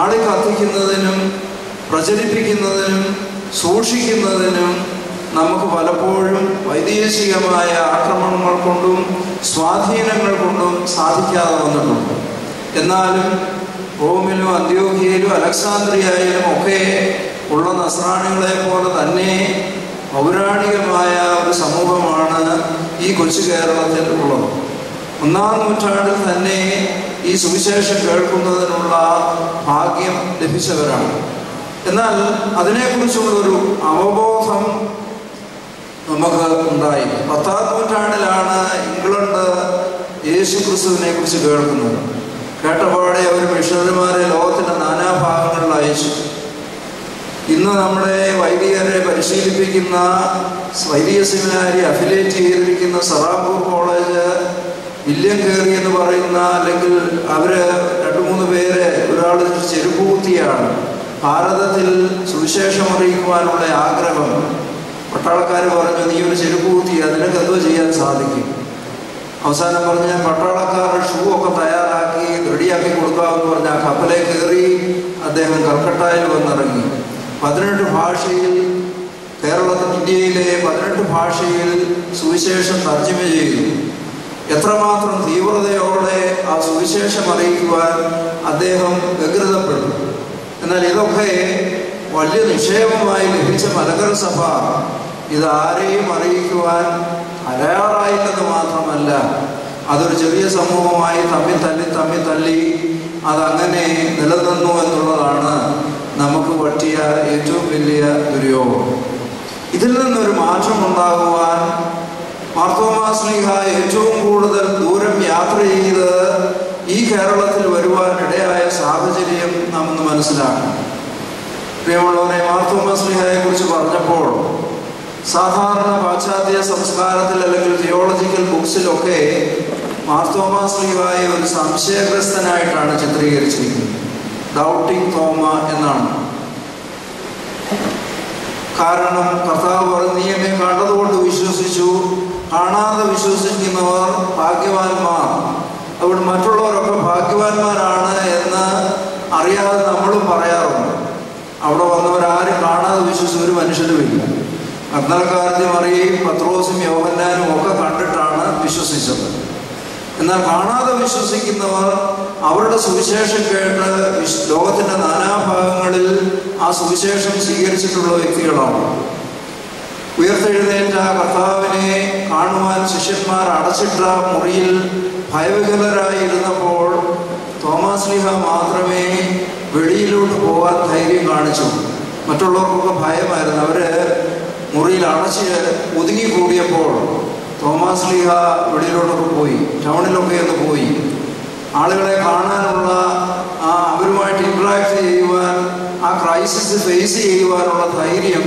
ആളിക്കത്തിക്കുന്നതിനും പ്രചരിപ്പിക്കുന്നതിനും സൂക്ഷിക്കുന്നതിനും നമുക്ക് പലപ്പോഴും വൈദേശികമായ ആക്രമണങ്ങൾ കൊണ്ടും സ്വാധീനങ്ങൾ കൊണ്ടും സാധിക്കാതെ വന്നിട്ടുണ്ട്. എന്നാലും റോമിലും അന്ത്യോഹിയയിലും അലക്സാന്ദ്രിയയിലും ഒക്കെ ഉള്ള നസ്രാണികളെ പോലെ തന്നെ പൗരാണികമായ ഒരു സമൂഹമാണ് ഈ കൊച്ചു കേരളത്തിൽ ഉള്ളത്. ഒന്നാം നൂറ്റാണ്ടിൽ തന്നെ ഈ സുവിശേഷം കേൾക്കുന്നതിനുള്ള ഭാഗ്യം ലഭിച്ചവരാണ്. എന്നാൽ അതിനെക്കുറിച്ചുള്ളൊരു അവബോധം നമുക്ക് ഉണ്ടായി. പത്താം നൂറ്റാണ്ടിലാണ് ഇംഗ്ലണ്ട് യേശു ക്രിസ്തുവിനെ കുറിച്ച് കേൾക്കുന്നത്. കേട്ടപാടെ അവർ മിഷണറിമാരെ ലോകത്തിന്റെ നാനാഭാഗങ്ങളിൽ അയച്ചു. ഇന്ന് നമ്മുടെ വൈദികരെ പരിശീലിപ്പിക്കുന്ന വൈദിക സെമിനാരി അഫിലേറ്റ് ചെയ്തിരിക്കുന്ന സറാംപൂർ കോളേജ് വില്യം കേറി എന്ന് പറയുന്ന അല്ലെങ്കിൽ അവർ രണ്ടു മൂന്ന് പേര് ഒരാൾ ചെരുപ്പൂത്തിയാണ് ഭാരതത്തിൽ സുവിശേഷം അറിയിക്കുവാനുള്ള ആഗ്രഹം. പട്ടാളക്കാർ പറഞ്ഞു നീ ഒരു ചെരുപ്പൂത്തി അതിനൊക്കെ എന്തോ ചെയ്യാൻ സാധിക്കും. അവസാനം പറഞ്ഞ പട്ടാളക്കാരുടെ ഷൂ ഒക്കെ തയ്യാറാക്കി റെഡിയാക്കി കൊടുക്കാമെന്ന് പറഞ്ഞ കപ്പലെ കയറി അദ്ദേഹം കൽക്കട്ടയിൽ വന്നിറങ്ങി. പതിനെട്ട് ഭാഷയിൽ കേരളത്തിൽ ഇന്ത്യയിലെ പതിനെട്ട് ഭാഷയിൽ സുവിശേഷം തർജമ ചെയ്തു എത്രമാത്രം തീവ്രതയോടെ ആ സുവിശേഷം അറിയിക്കുവാൻ അദ്ദേഹം വ്യഗ്രതപ്പെട്ടു എന്നാൽ ഇതൊക്കെ വലിയ നിക്ഷേപമായി ലഭിച്ച മലകര സഭ ഇതാരെയും അറിയിക്കുവാൻ തയ്യാറായില്ലെന്ന് മാത്രമല്ല അതൊരു ചെറിയ സമൂഹമായി തമ്മിൽ തല്ലി തമ്മിൽ തല്ലി അതങ്ങനെ നിലനിന്നു എന്നുള്ളതാണ് നമുക്ക് പറ്റിയ ഏറ്റവും വലിയ ദുര്യോഗം ഇതിൽ നിന്നൊരു മാറ്റം ഉണ്ടാകുവാൻ മാർത്തോമാസ്ലിഹ ഏറ്റവും കൂടുതൽ ദൂരം യാത്ര ചെയ്ത് ഈ കേരളത്തിൽ വരുവാൻ ഇടയായ സാഹചര്യം നാം ഒന്ന് മനസ്സിലാക്കണം. പ്രിയമുള്ളവരെ മാർത്തോമാസ്ലിഹയെ കുറിച്ച് പറഞ്ഞപ്പോൾ സാധാരണ പാശ്ചാത്യ സംസ്കാരത്തിൽ അല്ലെങ്കിൽ തിയോളജിക്കൽ ബുക്സിലൊക്കെ മാർത്തോമാസ്ലിഹായെ ഒരു സംശയഗ്രസ്തനായിട്ടാണ് ചിത്രീകരിച്ചിരിക്കുന്നത്. ഡൗട്ടിംഗ് തോമ എന്നാണ്. കാരണം കർത്താവ് പറഞ്ഞു നീ എന്നെ കണ്ടതുകൊണ്ട് വിശ്വസിച്ചു. കാണാതെ വിശ്വസിക്കുന്നവർ ഭാഗ്യവാന്മാർ. അവിടെ മറ്റുള്ളവരൊക്കെ ഭാഗ്യവാന്മാരാണ് എന്ന് അറിയാതെ നമ്മളും പറയാറുണ്ട്. അവിടെ വന്നവരാരും കാണാതെ വിശ്വസിച്ച ഒരു മനുഷ്യരുമില്ല അഗ്നൽക്കാരത്തെ മറിയയും പത്രോസും യോഹന്നാനും ഒക്കെ കണ്ടിട്ടാണ് വിശ്വസിച്ചത്. എന്നാൽ കാണാതെ വിശ്വസിക്കുന്നവർ അവരുടെ സുവിശേഷം കേട്ട് ലോകത്തിന്റെ നാനാഭാഗങ്ങളിൽ ആ സുവിശേഷം സ്വീകരിച്ചിട്ടുള്ള വ്യക്തികളാണ്. ഉയർത്തെഴുന്നേറ്റ കർത്താവിനെ കാണുവാൻ ശിഷ്യന്മാർ അടച്ചിട്ട മുറിയിൽ ഭയവികലരായിരുന്നപ്പോൾ തോമസ് ലിഹ മാത്രമേ വെളിയിലോട്ട് പോകാൻ ധൈര്യം കാണിച്ചു. മറ്റുള്ളവർക്കൊക്കെ ഭയമായിരുന്നു. അവർ മുറിയിൽ അടച്ച് ഒതുങ്ങിക്കൂടിയപ്പോൾ തോമസ് ലീഹ വെളിയിലോട്ടൊക്കെ പോയി ടൗണിലൊക്കെ ഒന്ന് പോയി. ആളുകളെ കാണാനുള്ള ആ അവരുമായിട്ട് ഇൻട്രാക്ട് ചെയ്യുവാൻ ആ ക്രൈസിസ് ഫേസ് ചെയ്യുവാനുള്ള ധൈര്യം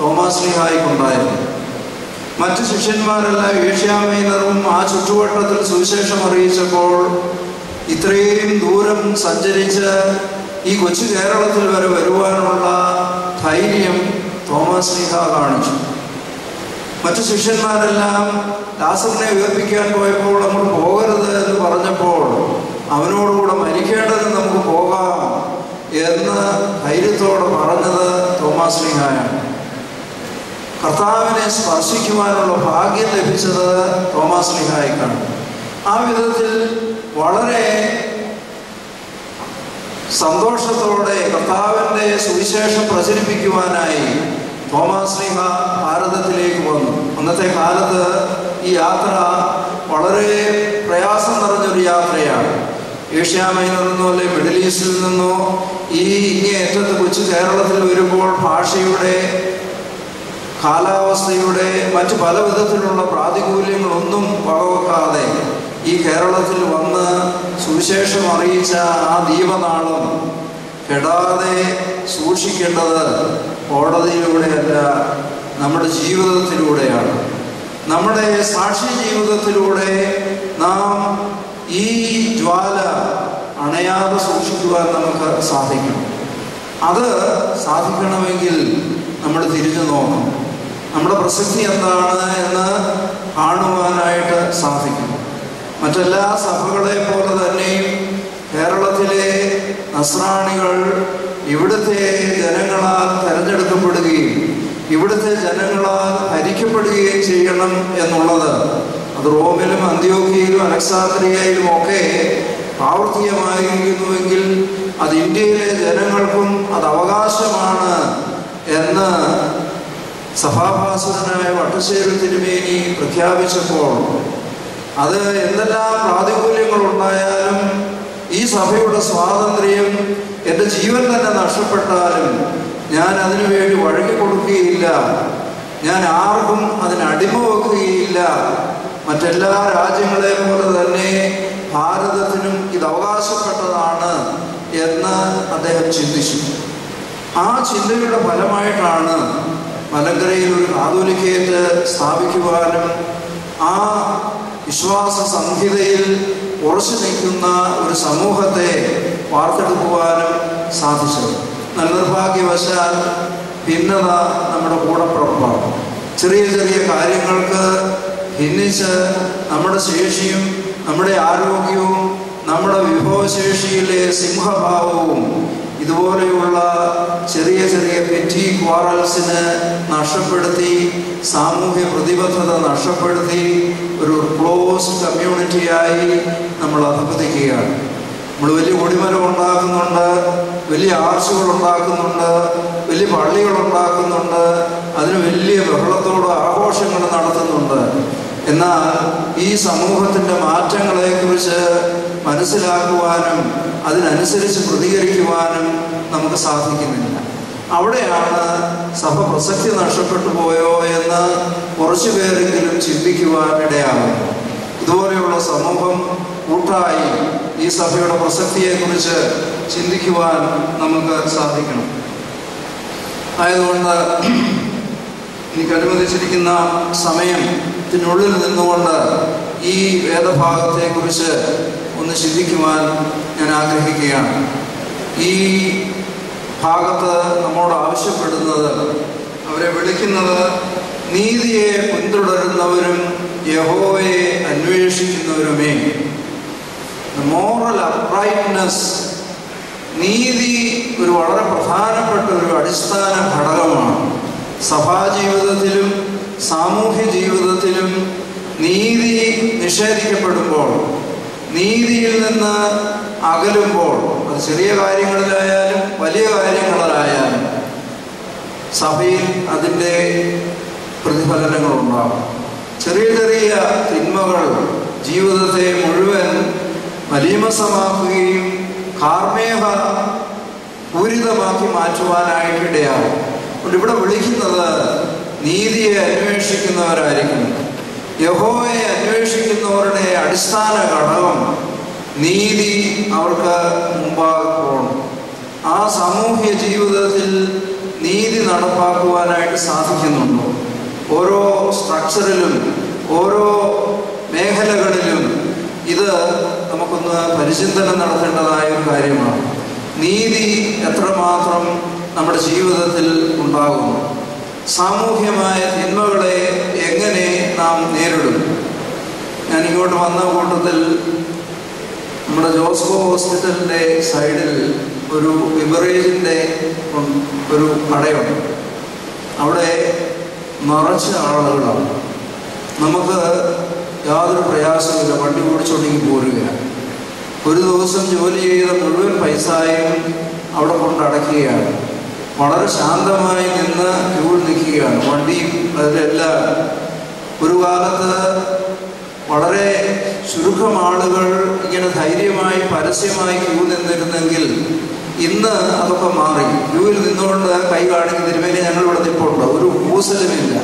തോമസ് ലീഹായിക്കുണ്ടായിരുന്നു. മറ്റ് ശിഷ്യന്മാരെല്ലാം ഏഷ്യാമൈനറും ആ ചുറ്റുവട്ടത്തിൽ സുവിശേഷം അറിയിച്ചപ്പോൾ ഇത്രയും ദൂരം സഞ്ചരിച്ച് ഈ കൊച്ചു കേരളത്തിൽ വരെ വരുവാനുള്ള ധൈര്യം തോമസ് ലീഹ കാണിച്ചു. മറ്റു ശിഷ്യന്മാരെല്ലാം ലാസറിനെ ഉയർപ്പിക്കാൻ പോയപ്പോൾ നമ്മൾ പോകരുത് എന്ന് പറഞ്ഞപ്പോൾ അവനോടുകൂടെ മരിക്കേണ്ടത് നമുക്ക് പോകാം എന്ന് ധൈര്യത്തോടെ പറഞ്ഞത് തോമാസ് ലിംഗാനാണ് കർത്താവിനെ സ്പർശിക്കുവാനുള്ള ഭാഗ്യം ലഭിച്ചത് തോമാസ് ലിഹായിക്കാണ് ആ വിധത്തിൽ വളരെ സന്തോഷത്തോടെ കർത്താവിന്റെ സുവിശേഷം പ്രചരിപ്പിക്കുവാനായി തോമാസ് ലിഹ ഭാരതത്തിലേക്ക് വന്നു. അന്നത്തെ കാലത്ത് ഈ യാത്ര വളരെ പ്രയാസം നിറഞ്ഞൊരു യാത്രയാണ്. ഏഷ്യാമയിൽ നിന്നോ അല്ലെ മിഡിൽ ഈസ്റ്റിൽ നിന്നോ ഈ ഇങ്ങേയറ്റത്ത് കൊച്ചു കേരളത്തിൽ വരുമ്പോൾ ഭാഷയുടെ കാലാവസ്ഥയുടെ മറ്റ് പല വിധത്തിലുള്ള പ്രാതികൂല്യങ്ങളൊന്നും വകവെക്കാതെ ഈ കേരളത്തിൽ വന്ന് സുവിശേഷം അറിയിച്ച ആ ദീപനാളം കെടാതെ സൂക്ഷിക്കേണ്ടത് കോടതിയിലൂടെയല്ല നമ്മുടെ ജീവിതത്തിലൂടെയാണ്. നമ്മുടെ സാക്ഷി ജീവിതത്തിലൂടെ നാം ഈ ജ്വാല അണയാതെ സൂക്ഷിക്കുവാൻ നമുക്ക് സാധിക്കണം അത് സാധിക്കണമെങ്കിൽ നമ്മൾ തിരിഞ്ഞു നോക്കണം. നമ്മുടെ പ്രസക്തി എന്താണ് എന്ന് കാണുവാനായിട്ട് സാധിക്കും. മറ്റെല്ലാ സഭകളെ പോലെ തന്നെയും കേരളത്തിലെ നസ്രാണികൾ ഇവിടുത്തെ ജനങ്ങളാൽ തെരഞ്ഞെടുക്കപ്പെടുകയും ഇവിടുത്തെ ജനങ്ങളാൽ ഭരിക്കപ്പെടുകയും ചെയ്യണം എന്നുള്ളത് അത് റോമിലും അന്ത്യോക്കിയയിലും അലക്സാന്ദ്രിയയിലും ഒക്കെ പ്രാവർത്തികമായിരിക്കുന്നുവെങ്കിൽ അത് ഇന്ത്യയിലെ ജനങ്ങൾക്കും അത് അവകാശമാണ് എന്ന് സഭാഭാസുരനായ വട്ടശ്ശേരി തിരുമേനി പ്രഖ്യാപിച്ചപ്പോൾ അത് എന്തെല്ലാം പ്രാതികൂല്യങ്ങൾ ഉണ്ടായാലും ഈ സഭയുടെ സ്വാതന്ത്ര്യം എന്റെ ജീവൻ തന്നെ നഷ്ടപ്പെട്ടാലും ഞാൻ അതിനു വേണ്ടി വഴങ്ങി കൊടുക്കുകയില്ല. ഞാൻ ആർക്കും അതിന് അടിമ വെക്കുകയില്ല. മറ്റെല്ലാ രാജ്യങ്ങളെ പോലെ തന്നെ ഭാരതത്തിനും ഇത് അവകാശപ്പെട്ടതാണ് എന്ന് അദ്ദേഹം ചിന്തിച്ചു. ആ ചിന്തയുടെ ഫലമായിട്ടാണ് മലങ്കരയിൽ ഒരു കാതോലിക്കേറ്റ് സ്ഥാപിക്കുവാനും ആ വിശ്വാസ സംഹിതയിൽ ഉറച്ചു നിൽക്കുന്ന ഒരു സമൂഹത്തെ വാർത്തെടുക്കുവാനും സാധിച്ചത്. നിർഭാഗ്യവശാൽ ഭിന്നത നമ്മുടെ കൂടപ്പുറപ്പാണ് ചെറിയ ചെറിയ കാര്യങ്ങൾക്ക് ഭിന്നിച്ച് നമ്മുടെ ശേഷിയും നമ്മുടെ ആരോഗ്യവും നമ്മുടെ വിഭവശേഷിയിലെ സിംഹഭാവവും ഇതുപോലെയുള്ള ചെറിയ ചെറിയ പെറ്റി ക്വാറൽസിന് നഷ്ടപ്പെടുത്തി സാമൂഹ്യ പ്രതിബദ്ധത നഷ്ടപ്പെടുത്തി ഒരു ക്ലോസ് കമ്മ്യൂണിറ്റിയായി നമ്മൾ അധപതിക്കുകയാണ്. നമ്മൾ വലിയ കൊടിമരം ഉണ്ടാക്കുന്നുണ്ട് വലിയ ആർച്ചുകൾ ഉണ്ടാക്കുന്നുണ്ട് വലിയ പള്ളികൾ ഉണ്ടാക്കുന്നുണ്ട് അതിന് വലിയ ബഹളത്തോട് ആഘോഷങ്ങൾ നടത്തുന്നുണ്ട്. എന്നാൽ ഈ സമൂഹത്തിന്റെ മാറ്റങ്ങളെക്കുറിച്ച് മനസ്സിലാക്കുവാനും അതിനനുസരിച്ച് പ്രതികരിക്കുവാനും നമുക്ക് സാധിക്കുന്നില്ല. അവിടെയാണ് സഭ പ്രസക്തി നഷ്ടപ്പെട്ടു പോയോ എന്ന് കുറച്ചു പേരെങ്കിലും ചിന്തിക്കുവാനിടയാകും ഇതുപോലെയുള്ള സമൂഹം കൂട്ടായി ഈ സഭയുടെ പ്രസക്തിയെക്കുറിച്ച് ചിന്തിക്കുവാൻ നമുക്ക് സാധിക്കണം. ആയതുകൊണ്ട് എനിക്ക് അനുവദിച്ചിരിക്കുന്ന സമയത്തിനുള്ളിൽ നിന്നുകൊണ്ട് ഈ വേദഭാഗത്തെക്കുറിച്ച് ഒന്ന് ചിന്തിക്കുവാൻ ഞാൻ ആഗ്രഹിക്കുകയാണ്. ഈ ഭാഗത്ത് നമ്മോട് ആവശ്യപ്പെടുന്നത് അവരെ വിളിക്കുന്നത് നീതിയെ പിന്തുടരുന്നവരും യഹോവയെ അന്വേഷിക്കുന്നവരുമേ. മോറൽ അപ്രൈറ്റ്നസ് നീതി ഒരു വളരെ പ്രധാനപ്പെട്ട ഒരു അടിസ്ഥാന ഘടകമാണ്. സഭാജീവിതത്തിലും സാമൂഹ്യ ജീവിതത്തിലും നീതി നിഷേധിക്കപ്പെടുമ്പോൾ നീതിയിൽ നിന്ന് അകലുമ്പോൾ അത് ചെറിയ കാര്യങ്ങളിലായാലും വലിയ കാര്യങ്ങളിലായാലും സഭയിൽ അതിന്റെ പ്രതിഫലനങ്ങളുണ്ടാകും. ചെറിയ ചെറിയ തിന്മകൾ ജീവിതത്തെ മുഴുവൻ മലീമസമാക്കുകയും കാർമേഹ പൂരിതമാക്കി മാറ്റുവാനായിട്ടിടയാണ് അപ്പോൾ ഇവിടെ വിളിക്കുന്നത് നീതിയെ അന്വേഷിക്കുന്നവരായിരിക്കും. യഹോവയെ അന്വേഷിക്കുന്നവരുടെ അടിസ്ഥാന ഘടകം നീതി അവർക്ക് മുമ്പാകെ പോകണം. ആ സാമൂഹ്യ ജീവിതത്തിൽ നീതി നടപ്പാക്കുവാനായിട്ട് സാധിക്കുന്നുണ്ടോ? ഓരോ സ്ട്രക്ചറിലും ഓരോ മേഖലകളിലും ഇത് നമുക്കൊന്ന് പരിചിന്തനം നടത്തേണ്ടതായ ഒരു കാര്യമാണ്. നീതി എത്രമാത്രം നമ്മുടെ ജീവിതത്തിൽ ഉണ്ടാകുന്നു. സാമൂഹ്യമായ തിന്മകളെ എങ്ങനെ നാം നേരിടും? ഞാൻ ഇങ്ങോട്ട് വന്ന കൂട്ടത്തിൽ നമ്മുടെ ജോസ്കോ ഹോസ്പിറ്റലിന്റെ സൈഡിൽ ഒരു ബിവറേജിന്റെ ഒരു കടയുണ്ട്. അവിടെ നിറച്ച ആളുകളാണ്. നമുക്ക് യാതൊരു പ്രയാസമില്ല വണ്ടി ഓടിച്ചുണ്ടെങ്കിൽ പോരുകയാണ്. ഒരു ദിവസം ജോലി ചെയ്ത മുഴുവൻ പൈസയും അവിടെ കൊണ്ട് അടയ്ക്കുകയാണ് വളരെ ശാന്തമായി നിന്ന് ക്യൂൾ നിൽക്കുകയാണ്. വണ്ടിയും അതിലെല്ലാം ഒരു കാലത്ത് വളരെ ചുരുക്കം ആളുകൾ ഇങ്ങനെ ധൈര്യമായി പരസ്യമായി ക്യൂ നിന്നിരുന്നെങ്കിൽ ഇന്ന് അതൊക്കെ മാറി. ക്യൂവിൽ നിന്നുകൊണ്ട് കൈ കാണിക്കുന്ന തിരുമേനി ഞങ്ങൾ ഇവിടെ നിൽപ്പുണ്ട്. ഒരു കൂസലുമില്ല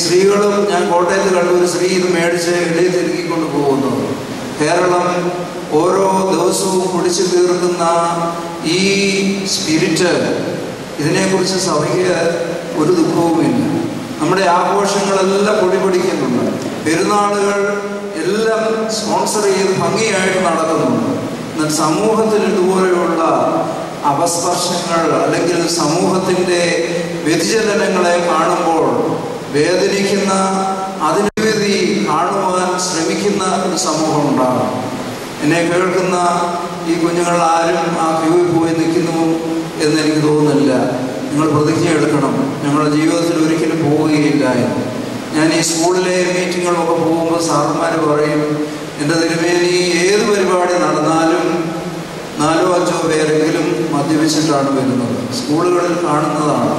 സ്ത്രീകളും ഞാൻ കോട്ടയത്ത് കണ്ടു ഒരു സ്ത്രീ ഇത് മേടിച്ച് ഇടയിൽ തിരുക്കിക്കൊണ്ട് പോകുന്നത് കേരളം ഓരോ ദിവസവും കുടിച്ചു തീർക്കുന്ന ഈ സ്പിരിറ്റ് ഇതിനെക്കുറിച്ച് സഭയ്ക്ക് ഒരു ദുഃഖവുമില്ല. നമ്മുടെ ആഘോഷങ്ങളെല്ലാം പൊടിപൊടിക്കുന്നുണ്ട്. പെരുന്നാളുകൾ എല്ലാം സ്പോൺസർ ചെയ്ത് ഭംഗിയായിട്ട് നടക്കുന്നുണ്ട്. എന്നാൽ സമൂഹത്തിൽ ഇതുപോലെയുള്ള അപസ്പർശങ്ങൾ അല്ലെങ്കിൽ സമൂഹത്തിന്റെ വ്യതിചലനങ്ങളെ കാണുമ്പോൾ വേദനിക്കുന്ന കാണുവാൻ ശ്രമിക്കുന്ന ഒരു സമൂഹം ഉണ്ടാകും എന്നെ കേൾക്കുന്ന ഈ കുഞ്ഞുങ്ങൾ ആരും ആ ക്യൂവിൽ പോയി നിൽക്കുന്നു എന്ന് എനിക്ക് തോന്നുന്നില്ല. നിങ്ങൾ പ്രതിജ്ഞ എടുക്കണം. ഞങ്ങളുടെ ജീവിതത്തിൽ ഒരിക്കലും പോവുകയില്ല എന്ന്. ഞാൻ ഈ സ്കൂളിലെ മീറ്റിങ്ങുകളൊക്കെ പോകുമ്പോൾ സാറന്മാർ പറയും എന്റെ തിരുമേനി ഏത് പരിപാടി നടന്നാലും നാലോ അഞ്ചോ പേരെങ്കിലും മദ്യപിച്ചിട്ടാണ് വരുന്നത്. സ്കൂളുകളിൽ കാണുന്നതാണ്.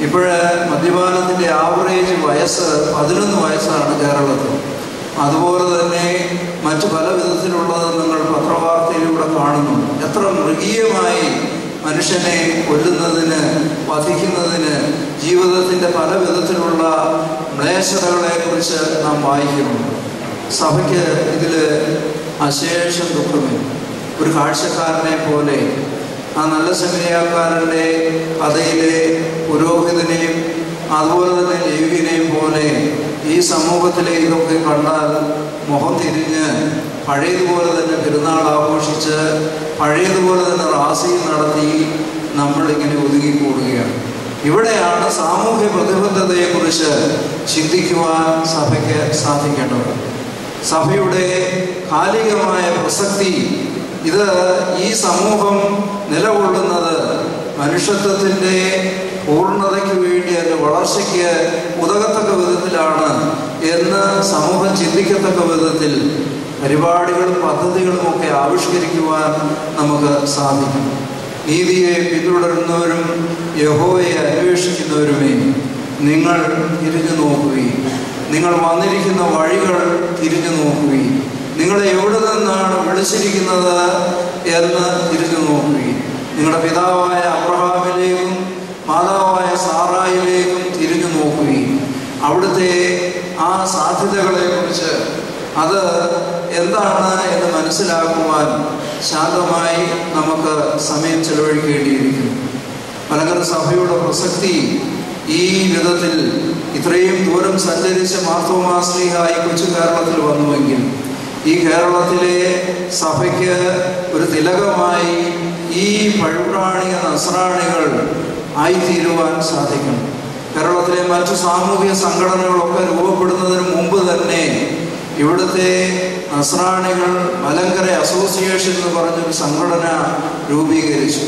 ഇപ്പോഴ് മദ്യപാനത്തിന്റെ ആവറേജ് വയസ്സ് പതിനൊന്ന് വയസ്സാണ് കേരളത്തിൽ. അതുപോലെ തന്നെ മറ്റു പല വിധത്തിലുള്ളത് നിങ്ങൾ പത്രവാർത്തയിലൂടെ കാണുന്നു. എത്ര മൃഗീയമായി മനുഷ്യനെ കൊല്ലുന്നതിന് വധിക്കുന്നതിന് ജീവിതത്തിന്റെ പല വിധത്തിലുള്ള കുറിച്ച് നാം വായിക്കുന്നു സഭയ്ക്ക് ഇതിൽ അശേഷം ദുഃഖമില്ല. ഒരു കാഴ്ചക്കാരനെ പോലെ ആ നല്ല സമയക്കാരന്റെ കഥയിലെ പുരോഹിതനെയും അതുപോലെ തന്നെ ലേവിനെയും പോലെ ഈ സമൂഹത്തിലെ ഇതൊക്കെ കണ്ടാൽ മുഖം തിരിഞ്ഞ് പഴയതുപോലെ തന്നെ പെരുന്നാൾ ആഘോഷിച്ച് പഴയതുപോലെ തന്നെ റാസി നടത്തി നമ്മളിങ്ങനെ ഒതുങ്ങിക്കൂടുകയാണ്. ഇവിടെയാണ് സാമൂഹ്യ പ്രതിബദ്ധതയെക്കുറിച്ച് ചിന്തിക്കുവാൻ സഭയ്ക്ക് സാധിക്കേണ്ടത്. സഭയുടെ കാലികമായ പ്രസക്തി ഇത് ഈ സമൂഹം നിലകൊള്ളുന്നത് മനുഷ്യത്വത്തിന്റെ പൂർണതയ്ക്ക് വേണ്ടി അതിന്റെ വളർച്ചയ്ക്ക് ഉതകത്തക്ക വിധത്തിലാണ് എന്ന് സമൂഹം ചിന്തിക്കത്തക്ക വിധത്തിൽ പരിപാടികളും പദ്ധതികളും ഒക്കെ ആവിഷ്കരിക്കുവാൻ നമുക്ക് സാധിക്കും. നീതിയെ പിന്തുടരുന്നവരും യഹോയെ അന്വേഷിക്കുന്നവരുമേ നിങ്ങൾ തിരിഞ്ഞു നോക്കുകയും നിങ്ങൾ വന്നിരിക്കുന്ന വഴികൾ തിരിഞ്ഞു നോക്കുകയും നിങ്ങളെ എവിടെ നിന്നാണ് വിളിച്ചിരിക്കുന്നത് എന്ന് തിരിഞ്ഞു നോക്കുകയും നിങ്ങളുടെ പിതാവായ അബ്രഹാമിലേക്കും മാതാവായ സാറായിലേക്കും തിരിഞ്ഞു നോക്കുകയും അവിടുത്തെ ആ സാധ്യതകളെക്കുറിച്ച് അത് എന്താണ് എന്ന് മനസ്സിലാക്കുവാൻ ശാന്തമായി നമുക്ക് സമയം ചെലവഴിക്കേണ്ടിയിരിക്കുന്നു. മലങ്കര സഭയുടെ പ്രസക്തി ഈ വിധത്തിൽ ഇത്രയും ദൂരം സഞ്ചരിച്ച മാർത്തോമാശ്രീഹായി കൊച്ചു കേരളത്തിൽ വന്നുവെങ്കിൽ ഈ കേരളത്തിലെ സഭയ്ക്ക് ഒരു തിലകമായി ഈ പഴുപ്രാണിക നസ്രാണികൾ ആയിത്തീരുവാൻ സാധിക്കും. കേരളത്തിലെ മറ്റു സാമൂഹിക സംഘടനകളൊക്കെ രൂപപ്പെടുന്നതിന് മുമ്പ് തന്നെ ഇവിടുത്തെ നസ്രാണികൾ മലങ്കര അസോസിയേഷൻ എന്ന് പറഞ്ഞൊരു സംഘടന രൂപീകരിച്ചു.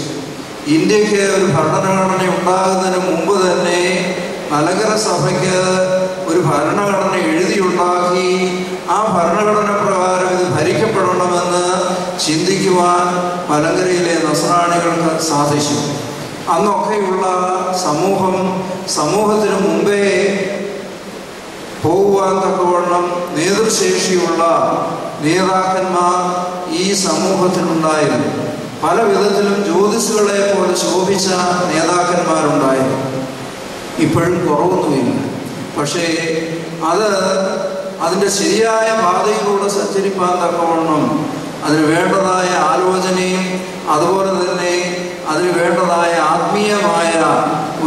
ഇന്ത്യയ്ക്ക് ഒരു ഭരണഘടന ഉണ്ടാകുന്നതിന് മുമ്പ് തന്നെ മലങ്കര സഭയ്ക്ക് ഒരു ഭരണഘടന എഴുതിയുണ്ടാക്കി ആ ഭരണഘടന പ്രകാരം ഇത് ഭരിക്കപ്പെടണമെന്ന് ചിന്തിക്കുവാൻ മലങ്കരയിലെ നസ്രാണികൾക്ക് സാധിച്ചു. അന്നൊക്കെയുള്ള സമൂഹം സമൂഹത്തിന് മുമ്പേ പോകുവാൻ തക്കവണ്ണം നേതൃശേഷിയുള്ള നേതാക്കന്മാർ ഈ സമൂഹത്തിനുണ്ടായിരുന്നു പല വിധത്തിലും ജ്യോതിസുകളെ പോലെ ശോഭിച്ച നേതാക്കന്മാരുണ്ടായിരുന്നു. ഇപ്പോഴും കുറവൊന്നുമില്ല. പക്ഷേ അത് അതിന്റെ ശരിയായ പാതയിലൂടെ സഞ്ചരിപ്പാൻ തക്കവണ്ണം അതിന് വേണ്ടതായ ആലോചനയും അതുപോലെ തന്നെ അതിന് വേണ്ടതായ ആത്മീയമായ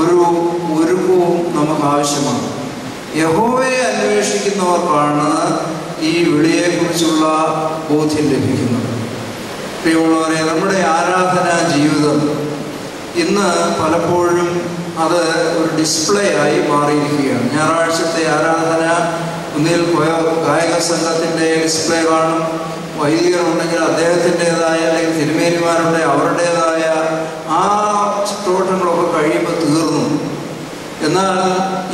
ഒരു ഒരുക്കവും നമുക്ക് ആവശ്യമാണ്. യഹോവയെ അന്വേഷിക്കുന്നവർക്കാണ് ഈ വിളിയെക്കുറിച്ചുള്ള ബോധ്യം ലഭിക്കുന്നത് പ്രിയമുള്ളവരെ നമ്മുടെ ആരാധനാ ജീവിതം ഇന്ന് പലപ്പോഴും അത് ഒരു ഡിസ്പ്ലേ ആയി മാറിയിരിക്കുകയാണ്. ഞായറാഴ്ചത്തെ ആരാധന ഒന്നിൽ ഗായക സംഘത്തിന്റെ ഡിസ്പ്ലേ കാണും. വൈദികരുണ്ടെങ്കിൽ അദ്ദേഹത്തിന്റെതായ അല്ലെങ്കിൽ തിരുമേനിമാരുടെ അവരുടേതായ ആ ചിത്രോട്ടങ്ങളൊക്കെ കഴിയുമ്പോൾ തീർന്നു. എന്നാൽ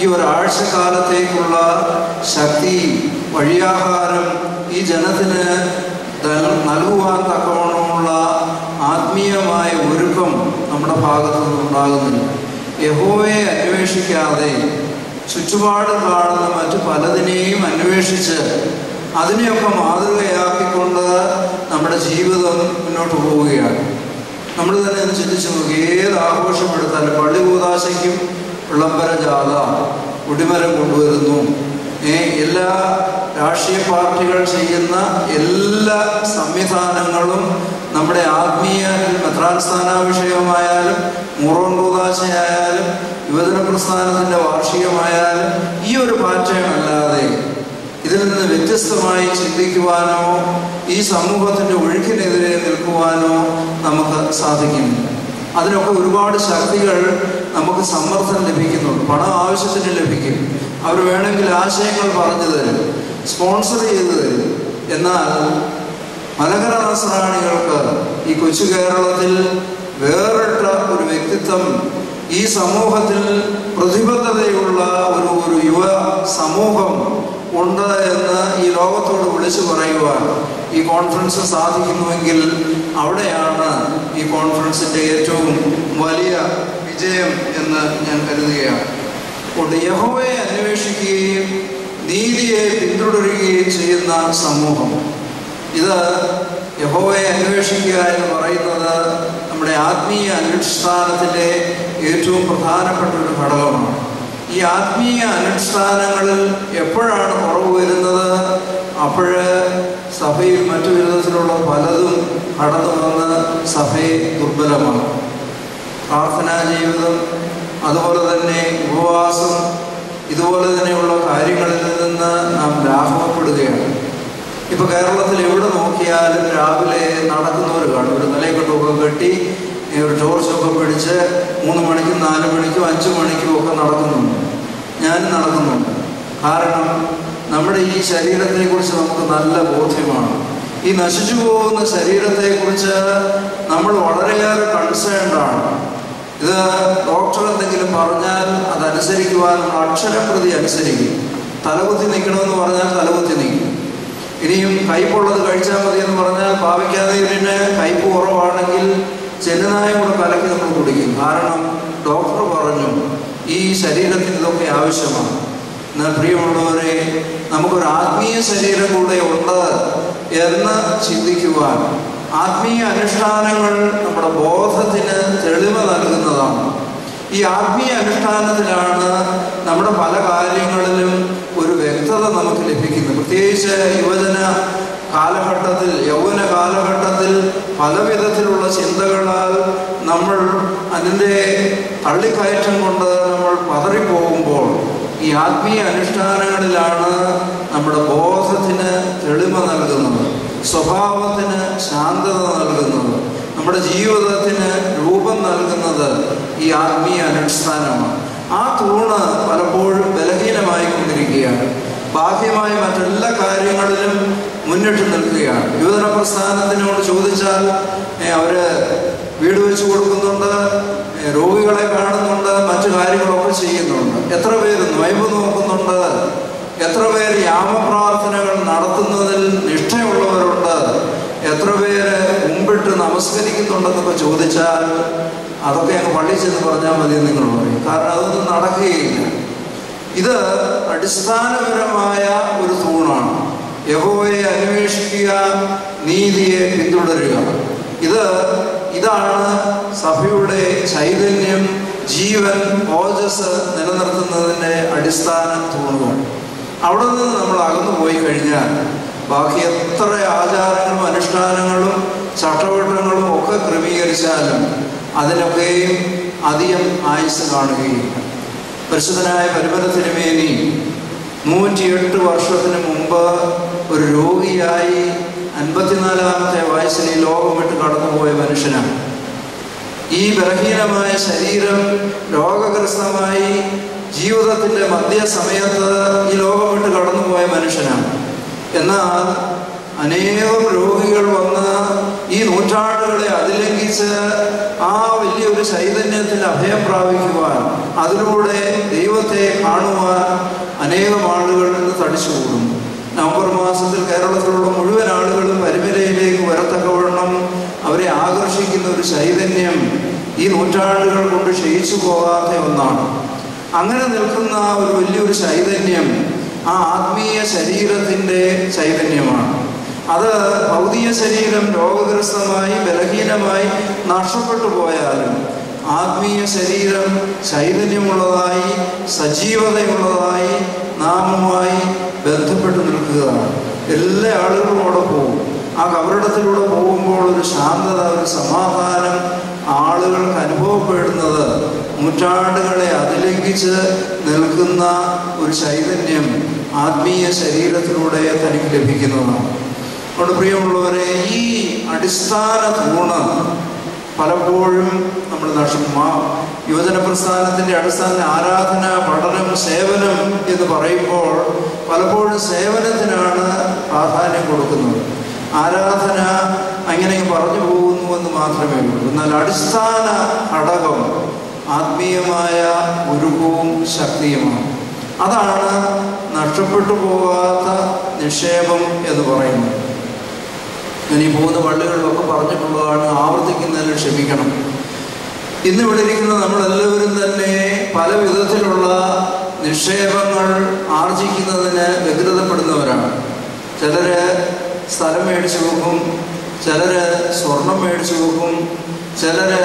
ഈ ഒരാഴ്ച കാലത്തേക്കുള്ള ശക്തി വഴിയാഹാരം ഈ ജനത്തിന് നൽകുവാൻ തക്കവണ്ണമുള്ള ആത്മീയമായ ഒരുക്കം നമ്മുടെ ഭാഗത്തു നിന്നുണ്ടാകുന്നില്ല യഹോവയെ അന്വേഷിക്കാതെ ചുറ്റുപാട് കാണുന്ന മറ്റു പലതിനെയും അന്വേഷിച്ച് അതിനെയൊക്കെ മാതൃകയാക്കിക്കൊണ്ട് നമ്മുടെ ജീവിതം മുന്നോട്ട് പോവുകയാണ്. നമ്മൾ തന്നെ ഒന്ന് ചിന്തിച്ചു നോക്കി ഏത് ആഘോഷം എടുത്താലും പള്ളി കൂതാശയ്ക്കും വിളംബര ജാഥ കുടിമരം കൊണ്ടുവരുന്നു. എല്ലാ രാഷ്ട്രീയ പാർട്ടികൾ ചെയ്യുന്ന എല്ലാ സംവിധാനങ്ങളും നമ്മുടെ ആത്മീയ മെത്രാൻസ്ഥാന വിഷയമായാലും മൂറോൺ കൂതാശയായാലും യുവജന പ്രസ്ഥാനത്തിന്റെ വാർഷികമായാലും ഈ ഒരു പാറ്റേൺ അല്ലാതെ ഇതിൽ നിന്ന് വ്യത്യസ്തമായി ചിന്തിക്കുവാനോ ഈ സമൂഹത്തിന്റെ ഒഴുക്കിനെതിരെ നിൽക്കുവാനോ നമുക്ക് സാധിക്കും. അതിനൊക്കെ ഒരുപാട് ശക്തികൾ നമുക്ക് സമ്മർദ്ദം ലഭിക്കുന്നുണ്ട് പണം ആവശ്യത്തിന് ലഭിക്കും. അവർ വേണമെങ്കിൽ ആശയങ്ങൾ പറഞ്ഞു തരും സ്പോൺസർ ചെയ്തു തരും. എന്നാൽ മലകര നസ്രാണികൾക്ക് ഈ കൊച്ചു കേരളത്തിൽ വേറിട്ട ഒരു വ്യക്തിത്വം ഈ സമൂഹത്തിൽ പ്രതിബദ്ധതയുള്ള ഒരു ഒരു യുവ സമൂഹം ഉണ്ട് എന്ന് ഈ ലോകത്തോട് വിളിച്ചു പറയുവാൻ ഈ കോൺഫറൻസ് സാധിക്കുന്നുവെങ്കിൽ അവിടെയാണ് ഈ കോൺഫറൻസിന്റെ ഏറ്റവും വലിയ വിജയം എന്ന് ഞാൻ കരുതുകയാണ്. അതുകൊണ്ട് യഹോവയെ അന്വേഷിക്കുകയും നീതിയെ പിന്തുടരുകയും ചെയ്യുന്ന സമൂഹം. ഇത് യഹോവയെ അന്വേഷിക്കുക എന്ന് പറയുന്നത് നമ്മുടെ ആത്മീയ അനുഷ്ഠാനത്തിലെ ഏറ്റവും പ്രധാനപ്പെട്ട ഒരു ഘടകമാണ്. ഈ ആത്മീയ അനുഷ്ഠാനങ്ങളിൽ എപ്പോഴാണ് കുറവ് വരുന്നത്? അപ്പോഴ് സഭയിൽ മറ്റു വിധത്തിലുള്ള പലതും കടന്നു വന്ന് സഭയെ ദുർബലമാണ് പ്രാർത്ഥനാ ജീവിതം അതുപോലെ തന്നെ ഉപവാസം ഇതുപോലെ തന്നെയുള്ള കാര്യങ്ങളിൽ നിന്ന് നാം ലാഭപ്പെടുകയാണ് ഇപ്പൊ കേരളത്തിൽ എവിടെ നോക്കിയാലും രാവിലെ നടക്കുന്നവർ കാണും. ഒരു നിലയൊക്കെ കെട്ടി ഒരു ടോർച്ചൊക്കെ പിടിച്ച് മൂന്ന് മണിക്കും നാല് മണിക്കും അഞ്ച് മണിക്കും ഒക്കെ നടക്കുന്നുണ്ട്. ഞാൻ നടക്കുന്നുണ്ട്. കാരണം നമ്മുടെ ഈ ശരീരത്തെക്കുറിച്ച് നമുക്ക് നല്ല ബോധ്യമാണ്. ഈ നശിച്ചു പോകുന്ന ശരീരത്തെക്കുറിച്ച് നമ്മൾ വളരെയേറെ കൺസേൺഡാണ് ഇത് ഡോക്ടർ എന്തെങ്കിലും പറഞ്ഞാൽ അതനുസരിക്കുവാൻ നമ്മൾ അക്ഷരം പ്രതി അനുസരിക്കും. തലകുത്തി നിൽക്കണമെന്ന് പറഞ്ഞാൽ തലകുത്തി നിൽക്കും. ഇനിയും കയ്പുള്ളത് കഴിച്ചാൽ മതി എന്ന് പറഞ്ഞാൽ ഭാവിക്കാതെ ഇതിന് കയ്പ് കുറവാണെങ്കിൽ ചെന്നനായ കൂടെ കലക്കി നമ്മൾ കുടിക്കും കാരണം ഡോക്ടർ പറഞ്ഞു ഈ ശരീരത്തിന് ഇതൊക്കെ ആവശ്യമാണ്. എന്നാൽ പ്രിയമുള്ളവരെ നമുക്കൊരു ആത്മീയ ശരീരം കൂടെ ഉണ്ട് എന്ന് ചിന്തിക്കുവാൻ ആത്മീയ അനുഷ്ഠാനങ്ങൾ നമ്മുടെ ബോധത്തിന് തെളിവ് നൽകുന്നതാണ്. ഈ ആത്മീയ അനുഷ്ഠാനത്തിലാണ് നമ്മുടെ പല കാര്യങ്ങളിലും ഒരു വ്യക്തത നമുക്ക് ലഭിക്കുന്നത്. പ്രത്യേകിച്ച് യുവജന കാലഘട്ടത്തിൽ യൗവന കാലഘട്ടത്തിൽ പലവിധത്തിലുള്ള ചിന്തകളാൽ നമ്മൾ അതിന്റെ തള്ളിക്കയറ്റം കൊണ്ട് നമ്മൾ പതറിപ്പോകുമ്പോൾ ഈ ആത്മീയ അനുഷ്ഠാനങ്ങളിലാണ് നമ്മുടെ ബോധത്തിന് തെളിമ നൽകുന്നത് സ്വഭാവത്തിന് ശാന്തത നൽകുന്നത് നമ്മുടെ ജീവിതത്തിന് രൂപം നൽകുന്നത് ഈ ആത്മീയ അനുഷ്ഠാനമാണ്. ആ തൂണ് പലപ്പോഴും ബലഹീനമായി കൊണ്ടിരിക്കുകയാണ് ബാഹ്യമായ മറ്റെല്ലാ കാര്യങ്ങളിലും മുന്നിട്ട് നിൽക്കുകയാണ്. യുവജന പ്രസ്ഥാനത്തിനോട് ചോദിച്ചാൽ അവർ വീട് വെച്ച് കൊടുക്കുന്നുണ്ട് രോഗികളെ കാണുന്നുണ്ട് മറ്റു കാര്യങ്ങളൊക്കെ ചെയ്യുന്നുണ്ട്. എത്ര പേര് നൊയമ്പ് നോക്കുന്നുണ്ട്? എത്ര പേര് യാമപ്രാർത്ഥനകൾ നടത്തുന്നതിൽ നിഷ്ഠയുള്ളവരുണ്ട്? എത്ര പേര് മുമ്പിട്ട് നമസ്കരിക്കുന്നുണ്ടെന്നൊക്കെ ചോദിച്ചാൽ അതൊക്കെ അങ്ങ് പള്ളി ചെന്ന് പറഞ്ഞാൽ മതി നിങ്ങൾ പറയും. കാരണം അതൊന്നും നടക്കുകയില്ല. ഇത് അടിസ്ഥാനപരമായ ഒരു തൂണാണ്. യഹോവയെ അന്വേഷിക്കുക നീതിയെ പിന്തുടരുക. ഇത് ഇതാണ് സഭയുടെ ചൈതന്യം ജീവൻ ഓജസ് നിലനിർത്തുന്നതിന്റെ അടിസ്ഥാന തൂണുകൾ അവിടെ നിന്ന് നമ്മൾ അകന്നു പോയി കഴിഞ്ഞാൽ ബാക്കി എത്ര ആചാരങ്ങളും അനുഷ്ഠാനങ്ങളും ചട്ടവട്ടങ്ങളും ഒക്കെ ക്രമീകരിച്ചാലും അതിനൊക്കെയും അധികം ആയുസ് കാണുകയും പരിശുദ്ധനായ പരിമല തിരുമേനി നൂറ്റിയെട്ട് വർഷത്തിന് മുമ്പ് ഒരു രോഗിയായി അൻപത്തിനാലാമത്തെ വയസ്സിൽ ഈ ലോകം വിട്ട് കടന്നുപോയ മനുഷ്യനാണ്. ഈ ബലഹീനമായ ശരീരം രോഗഗ്രസ്തമായി ജീവിതത്തിന്റെ മധ്യസമയത്ത് ഈ ലോകം വിട്ട് കടന്നുപോയ മനുഷ്യനാണ്. എന്നാൽ അനേകം രോഗികൾ വന്ന് ഈ നൂറ്റാണ്ടുകളെ അതിലംഘിച്ച് ആ വലിയൊരു ചൈതന്യത്തിൽ അഭയം പ്രാപിക്കുവാൻ അതിലൂടെ ദൈവത്തെ കാണുവാൻ അനേകം ആളുകൾ തടിച്ചു തടിച്ചുകൂടുന്നു. നവംബർ മാസത്തിൽ കേരളത്തിലുള്ള മുഴുവൻ ആളുകളും പരിമലയിലേക്ക് വരത്തക്കവണ്ണം അവരെ ആകർഷിക്കുന്ന ഒരു ചൈതന്യം ഈ നൂറ്റാണ്ടുകൾ കൊണ്ട് ക്ഷയിച്ചു പോകാത്ത ഒന്നാണ്. അങ്ങനെ നിൽക്കുന്ന ഒരു വലിയൊരു ചൈതന്യം ആ ആത്മീയ ശരീരത്തിന്റെ ചൈതന്യമാണ്. അത് ഭൗതിക ശരീരം രോഗഗ്രസ്തമായി ബലഹീനമായി നഷ്ടപ്പെട്ടു പോയാലും ആത്മീയ ശരീരം ചൈതന്യമുള്ളതായി സജീവതയുള്ളതായി നാമുമായി ബന്ധപ്പെട്ട് നിൽക്കുകയാണ്. എല്ലാ ആളുകളും അവിടെ പോകും. ആ കബറിടത്തിലൂടെ പോകുമ്പോൾ ഒരു ശാന്തത ഒരു സമാധാനം ആളുകൾക്ക് അനുഭവപ്പെടുന്നത് നൂറ്റാണ്ടുകളെ അതിലംഘിച്ച് നിൽക്കുന്ന ഒരു ചൈതന്യം ആത്മീയ ശരീരത്തിലൂടെ തനിക്ക് ലഭിക്കുന്നതാണ്. അതുകൊണ്ട് പ്രിയമുള്ളവരെ ഈ അടിസ്ഥാന തൂണ് പലപ്പോഴും നമ്മൾ നഷ്ടം ആ യുവജന പ്രസ്ഥാനത്തിന്റെ അടിസ്ഥാന ആരാധന പഠനം സേവനം എന്ന് പറയുമ്പോൾ പലപ്പോഴും സേവനത്തിനാണ് പ്രാധാന്യം കൊടുക്കുന്നത്. ആരാധന അങ്ങനെ പറഞ്ഞു പോകുന്നു എന്ന് മാത്രമേ ഉള്ളൂ. എന്നാൽ അടിസ്ഥാന ഘടകം ആത്മീയമായ ഗുരുവും ശക്തിയുമാണ്. അതാണ് നഷ്ടപ്പെട്ടു പോകാത്ത നിക്ഷേപം എന്ന് പറയുന്നത്. ഞാൻ ഈ മൂന്ന് പള്ളികളിലൊക്കെ പറഞ്ഞിട്ടുള്ളതാണ് ആവർത്തിക്കുന്നതിൽ ക്ഷമിക്കണം. ഇന്ന് ഇവിടെ ഇരിക്കുന്ന നമ്മളെല്ലാവരും തന്നെ പല വിധത്തിലുള്ള നിക്ഷേപങ്ങൾ ആർജിക്കുന്നതിന് വ്യഗ്രതപ്പെടുന്നവരാണ്. ചിലര് സ്ഥലം മേടിച്ചു വെക്കും ചിലര് സ്വർണം മേടിച്ചു വെക്കും ചിലര്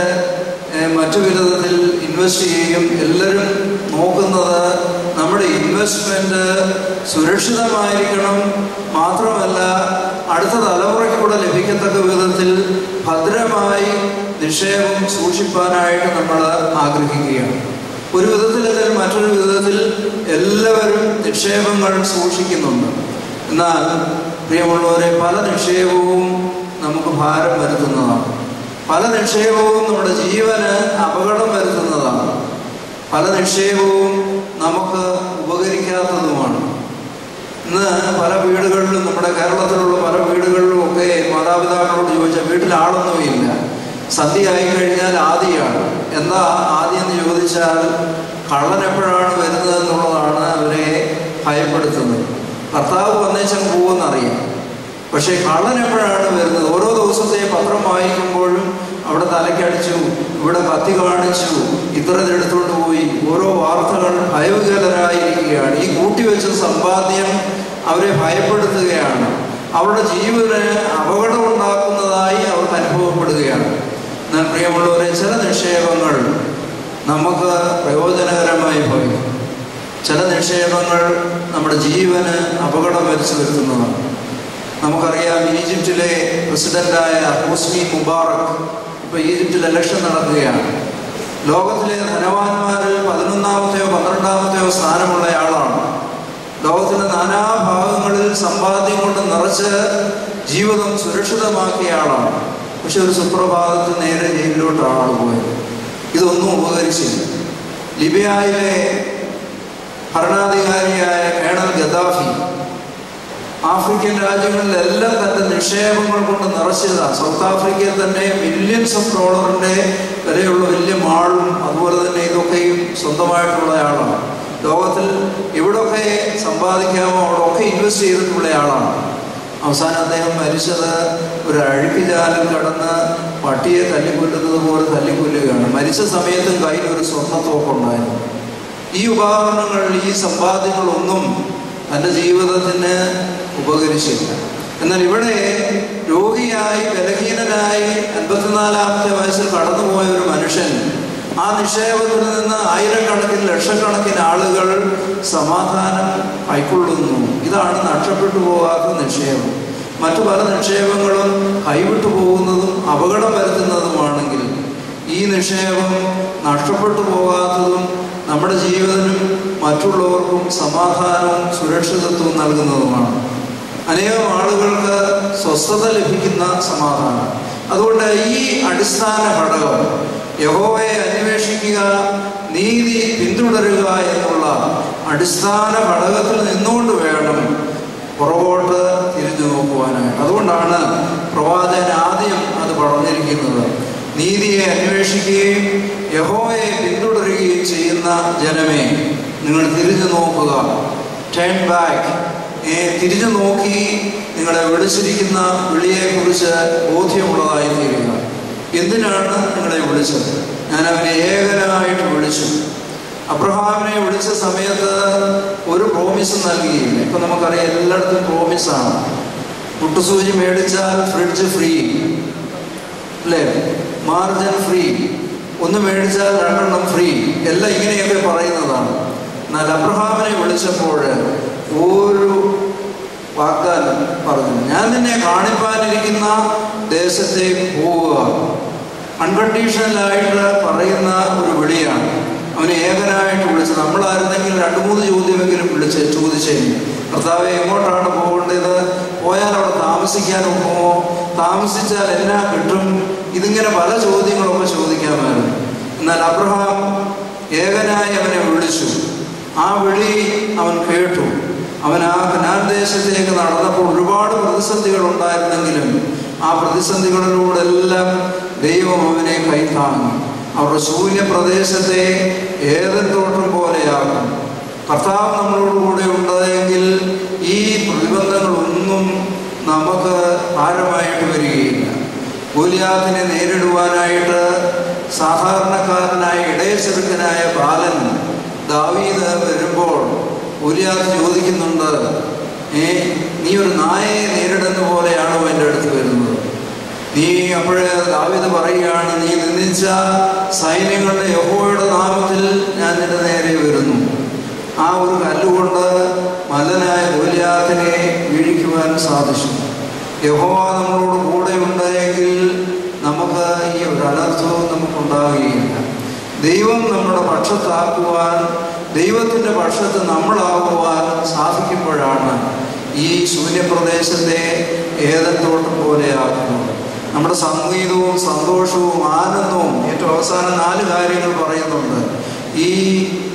മറ്റു വിധത്തിൽ ഇൻവെസ്റ്റ് ചെയ്യുകയും എല്ലാവരും നോക്കുന്നത് നമ്മുടെ ഇൻവെസ്റ്റ്മെന്റ് സുരക്ഷിതമായിരിക്കണം മാത്രമല്ല അടുത്ത തലമുറയ്ക്ക് കൂടെ ലഭിക്കത്തക്ക വിധത്തിൽ ഭദ്രമായി നിക്ഷേപം സൂക്ഷിപ്പാനായിട്ട് നമ്മൾ ആഗ്രഹിക്കുകയാണ്. ഒരു വിധത്തിലല്ലെങ്കിൽ മറ്റൊരു വിധത്തിൽ എല്ലാവരും നിക്ഷേപങ്ങൾ സൂക്ഷിക്കുന്നുണ്ട്. എന്നാൽ പ്രിയമുള്ളവരെ പല നിക്ഷേപവും നമുക്ക് ഭാരം വരുത്തുന്നതാണ്. പല നിക്ഷേപവും നമ്മുടെ ജീവന് അപകടം വരുത്തുന്നതാണ്. പല നിക്ഷേപവും നമുക്ക് ഉപകരിക്കാത്തതുമാണ്. ഇന്ന് പല വീടുകളിലും നമ്മുടെ കേരളത്തിലുള്ള പല വീടുകളിലും ഒക്കെ മാതാപിതാക്കളോട് ചോദിച്ചാൽ വീട്ടിൽ ആളൊന്നുമില്ല സന്ധ്യ ആയി കഴിഞ്ഞാൽ ആദിയാണ്. എന്താ ആദി എന്ന് ചോദിച്ചാൽ കള്ളൻ എപ്പോഴാണ് വരുന്നത് എന്നുള്ളതാണ് അവരെ ഭയപ്പെടുത്തുന്നത്. ഭർത്താവ് വന്നേച്ചാൽ പോകുമെന്നറിയാം പക്ഷേ കള്ളൻ എപ്പോഴാണ് വരുന്നത്? ഓരോ ദിവസത്തെ പത്രം വായിക്കുമ്പോഴും അവിടെ തലക്കടിച്ചു ഇവിടെ കത്തി കാണിച്ചു ഇത്ര എടുത്തുകൊണ്ട് പോയി. ഓരോ വാർത്തകൾ ഭയവികലരായിരിക്കുകയാണ്. ഈ കൂട്ടിവെച്ച സമ്പാദ്യം അവരെ ഭയപ്പെടുത്തുകയാണ്. അവരുടെ ജീവന് അപകടം ഉണ്ടാക്കുന്നതായി അവർക്ക് അനുഭവപ്പെടുകയാണ്. എന്നാൽ പ്രിയമുള്ളവരെ ചില നിക്ഷേപങ്ങൾ നമുക്ക് പ്രയോജനകരമായി ഭവിക്കും. ചില നിക്ഷേപങ്ങൾ നമ്മുടെ ജീവന് അപകടം വരുത്തി വരുത്തുന്നതാണ്. നമുക്കറിയാം ഈജിപ്തിലെ പ്രസിഡന്റായ ഹോസ്നി മുബാറക് ഇപ്പോൾ ഈജിപ്തിൽ ഇലക്ഷൻ നടക്കുകയാണ്. ലോകത്തിലെ ധനവാന്മാരിൽ പതിനൊന്നാമത്തെയോ പന്ത്രണ്ടാമത്തെയോ സ്ഥാനമുള്ളയാളാണ്. ലോകത്തിലെ നാനാഭാഗങ്ങളിൽ സമ്പാദ്യം കൊണ്ട് നിറച്ച് ജീവിതം സുരക്ഷിതമാക്കിയ ആളാണ് പക്ഷെ ഒരു സുപ്രഭാതത്തിൽ നേരെ ജയിലിലോട്ടാണ് ആൾ പോയത് ഇതൊന്നും ഉപകരിച്ചില്ല. ലിബിയയിലെ ഭരണാധികാരിയായ കേണൽ ഗദ്ദാഫി ആഫ്രിക്കൻ രാജ്യങ്ങളിലെല്ലാം തന്റെ നിക്ഷേപങ്ങൾ കൊണ്ട് നിറച്ചതാണ് സൗത്ത് ആഫ്രിക്കയിൽ തന്നെ മില്യൺസ് ഓഫ് ഡോളറിന്റെ വിലയുള്ള വലിയ മാളും അതുപോലെ തന്നെ ഇതൊക്കെയും സ്വന്തമായിട്ടുള്ള ആളാണ്. ലോകത്തിൽ എവിടെയൊക്കെ സമ്പാദിക്കാമോ അവിടെയൊക്കെ ഇൻവെസ്റ്റ് ചെയ്തിട്ടുള്ള ആളാണ്. അവസാനം അദ്ദേഹം മരിച്ചത് ഒരു അഴുക്കിജാലിൽ കടന്ന് പട്ടിയെ തല്ലിക്കൊല്ലുന്നത് പോലെ തല്ലിക്കൊല്ലുകയാണ്. മരിച്ച സമയത്തും കയ്യിൽ ഒരു സ്വർണത്തോക്കുണ്ടായിരുന്നു ഈ ഉപകരണങ്ങൾ ഈ സമ്പാദ്യങ്ങളൊന്നും തന്റെ ജീവിതത്തിന് ഉപകരിച്ചില്ല എന്നാൽ ഇവിടെ രോഗിയായി ബലഹീനനായി അൻപത്തിനാലാമത്തെ വയസ്സിൽ കടന്നുപോയ ഒരു മനുഷ്യൻ ആ നിക്ഷേപത്തിൽ നിന്ന് ആയിരക്കണക്കിന് ലക്ഷക്കണക്കിന് ആളുകൾ സമാധാനം കൈക്കൊള്ളുന്നു. ഇതാണ് നഷ്ടപ്പെട്ടു പോകാത്ത നിക്ഷേപം. മറ്റു പല നിക്ഷേപങ്ങളും കൈവിട്ടു പോകുന്നതും അപകടം വരുത്തുന്നതുമാണെങ്കിൽ ഈ നിക്ഷേപം നഷ്ടപ്പെട്ടു പോകാത്തതും നമ്മുടെ ജീവിതത്തിനും മറ്റുള്ളവർക്കും സമാധാനവും സുരക്ഷിതത്വവും നൽകുന്നതുമാണ്. അനേകം ആളുകൾക്ക് സ്വസ്ഥത ലഭിക്കുന്ന സമാധാനം. അതുകൊണ്ട് ഈ അടിസ്ഥാന ഘടകം യഹോവയെ അന്വേഷിക്കുക നീതി പിന്തുടരുക എന്നുള്ള അടിസ്ഥാന ഘടകത്തിൽ നിന്നുകൊണ്ട് വേണം പുറകോട്ട് തിരിഞ്ഞു നോക്കുവാനായിട്ട്. അതുകൊണ്ടാണ് പ്രവാചകൻ ആദ്യം അത് പറഞ്ഞിരിക്കുന്നത്. നീതിയെ അന്വേഷിക്കുകയും യഹോവയെ പിന്തുടരുകയും ചെയ്യുന്ന ജനമേ നിങ്ങൾ തിരിഞ്ഞു നോക്കുക. ടേൺ ബാക്ക് തിരിഞ്ഞു നോക്കി നിങ്ങളെ വിളിച്ചിരിക്കുന്ന വിളിയെക്കുറിച്ച് ബോധ്യമുള്ളതായി തീരുക എന്തിനാണ് നിങ്ങളെ വിളിച്ചത്? ഞാൻ അവനെ ഏകനായിട്ട് വിളിച്ചു. അബ്രഹാമിനെ വിളിച്ച സമയത്ത് ഒരു പ്രോമിസ് നൽകിയില്ല. ഇപ്പൊ നമുക്കറിയാം എല്ലായിടത്തും പ്രോമിസാണ് പുട്ടുസൂചി മേടിച്ചാൽ ഫ്രിഡ്ജ് ഫ്രീ അല്ലേ? മാർജിൻ ഫ്രീ ഒന്ന് മേടിച്ചാൽ രണ്ടെണ്ണം ഫ്രീ എല്ലാം ഇങ്ങനെയൊക്കെ പറയുന്നതാണ്. എന്നാൽ അബ്രഹാമിനെ വിളിച്ചപ്പോൾ ഒരു വാഗ്ദാനം പറഞ്ഞു. ഞാൻ നിന്നെ കാണിപ്പാനിരിക്കുന്ന ദേശത്തേക്ക് പോവുക. അൺകണ്ടീഷണലായിട്ട് പറയുന്ന ഒരു വിളിയാണ്. അവനെ ഏകനായിട്ട് വിളിച്ച് നമ്മളായിരുന്നെങ്കിൽ രണ്ട് മൂന്ന് ചോദ്യമെങ്കിലും വിളിച്ച് ചോദിച്ചു കർത്താവ് എങ്ങോട്ടാണ് പോകേണ്ടത്? പോയാൽ അവിടെ താമസിക്കാൻ ഒക്കുമോ താമസിച്ചാൽ എന്നാ കിട്ടും? ഇതിങ്ങനെ പല ചോദ്യങ്ങളൊക്കെ ചോദിക്കാമായിരുന്നു. എന്നാൽ അബ്രഹാം ഏകനായി അവനെ വിളിച്ചു. ആ വിളി അവൻ കേട്ടു. അവൻ ആ കനാൻ ദേശത്തേക്ക് നടന്നപ്പോൾ ഒരുപാട് പ്രതിസന്ധികൾ ഉണ്ടായിരുന്നെങ്കിലും ആ പ്രതിസന്ധികളിലൂടെ എല്ലാം ദൈവം അവനെ കൈത്താങ്ങി. അവരുടെ ശൂന്യപ്രദേശത്തെ ഏതൻ തോട്ടം പോലെയാകും കർത്താവ് നമ്മളോടുകൂടെ ഉണ്ടെങ്കിൽ ഈ പ്രതിബന്ധങ്ങളൊന്നും നമുക്ക് ഭാരമായിട്ട് വരികയില്ല. ഗോലിയാത്തിനെ നേരിടുവാനായിട്ട് സാധാരണക്കാരനായ ഇടയച്ചെറുക്കനായ ബാലൻ ദാവീദ് വരുമ്പോൾ ഗോലിയാത്ത് ചോദിക്കുന്നുണ്ട് ഏ നീ ഒരു നായയെ നേരിടുന്ന പോലെയാണോ എന്റെ അടുത്ത് വരുന്നത്? നീ അപ്പോഴേ ദാവീദ് പറയുകയാണ് നീ നിന്ദിച്ച സൈന്യങ്ങളുടെ യഹോയുടെ നാമത്തിൽ ഞാൻ നിന്റെ നേരെ വരുന്നു. ആ ഒരു കല്ലുകൊണ്ട് മല്ലനായ ഗോലിയാത്തിനെ വീഴിക്കുവാൻ സാധിച്ചു. യഹോവ നമ്മളോട് കൂടെ ഉണ്ടെങ്കിൽ നമുക്ക് ഈ ഒരു അനർത്ഥവും നമുക്കുണ്ടാവുകയില്ല ദൈവം നമ്മുടെ പക്ഷത്താക്കുവാൻ ദൈവത്തിന്റെ പക്ഷത്ത് നമ്മളാകുവാൻ സാധിക്കുമ്പോഴാണ് ഈ ശൂന്യപ്രദേശത്തെ ഏതത്തോട്ടം പോലെയാക്കുന്നത് നമ്മുടെ സംഗീതവും സന്തോഷവും ആനന്ദവും ഏറ്റവും അവസാനം നാല് കാര്യങ്ങൾ പറയുന്നുണ്ട്. ഈ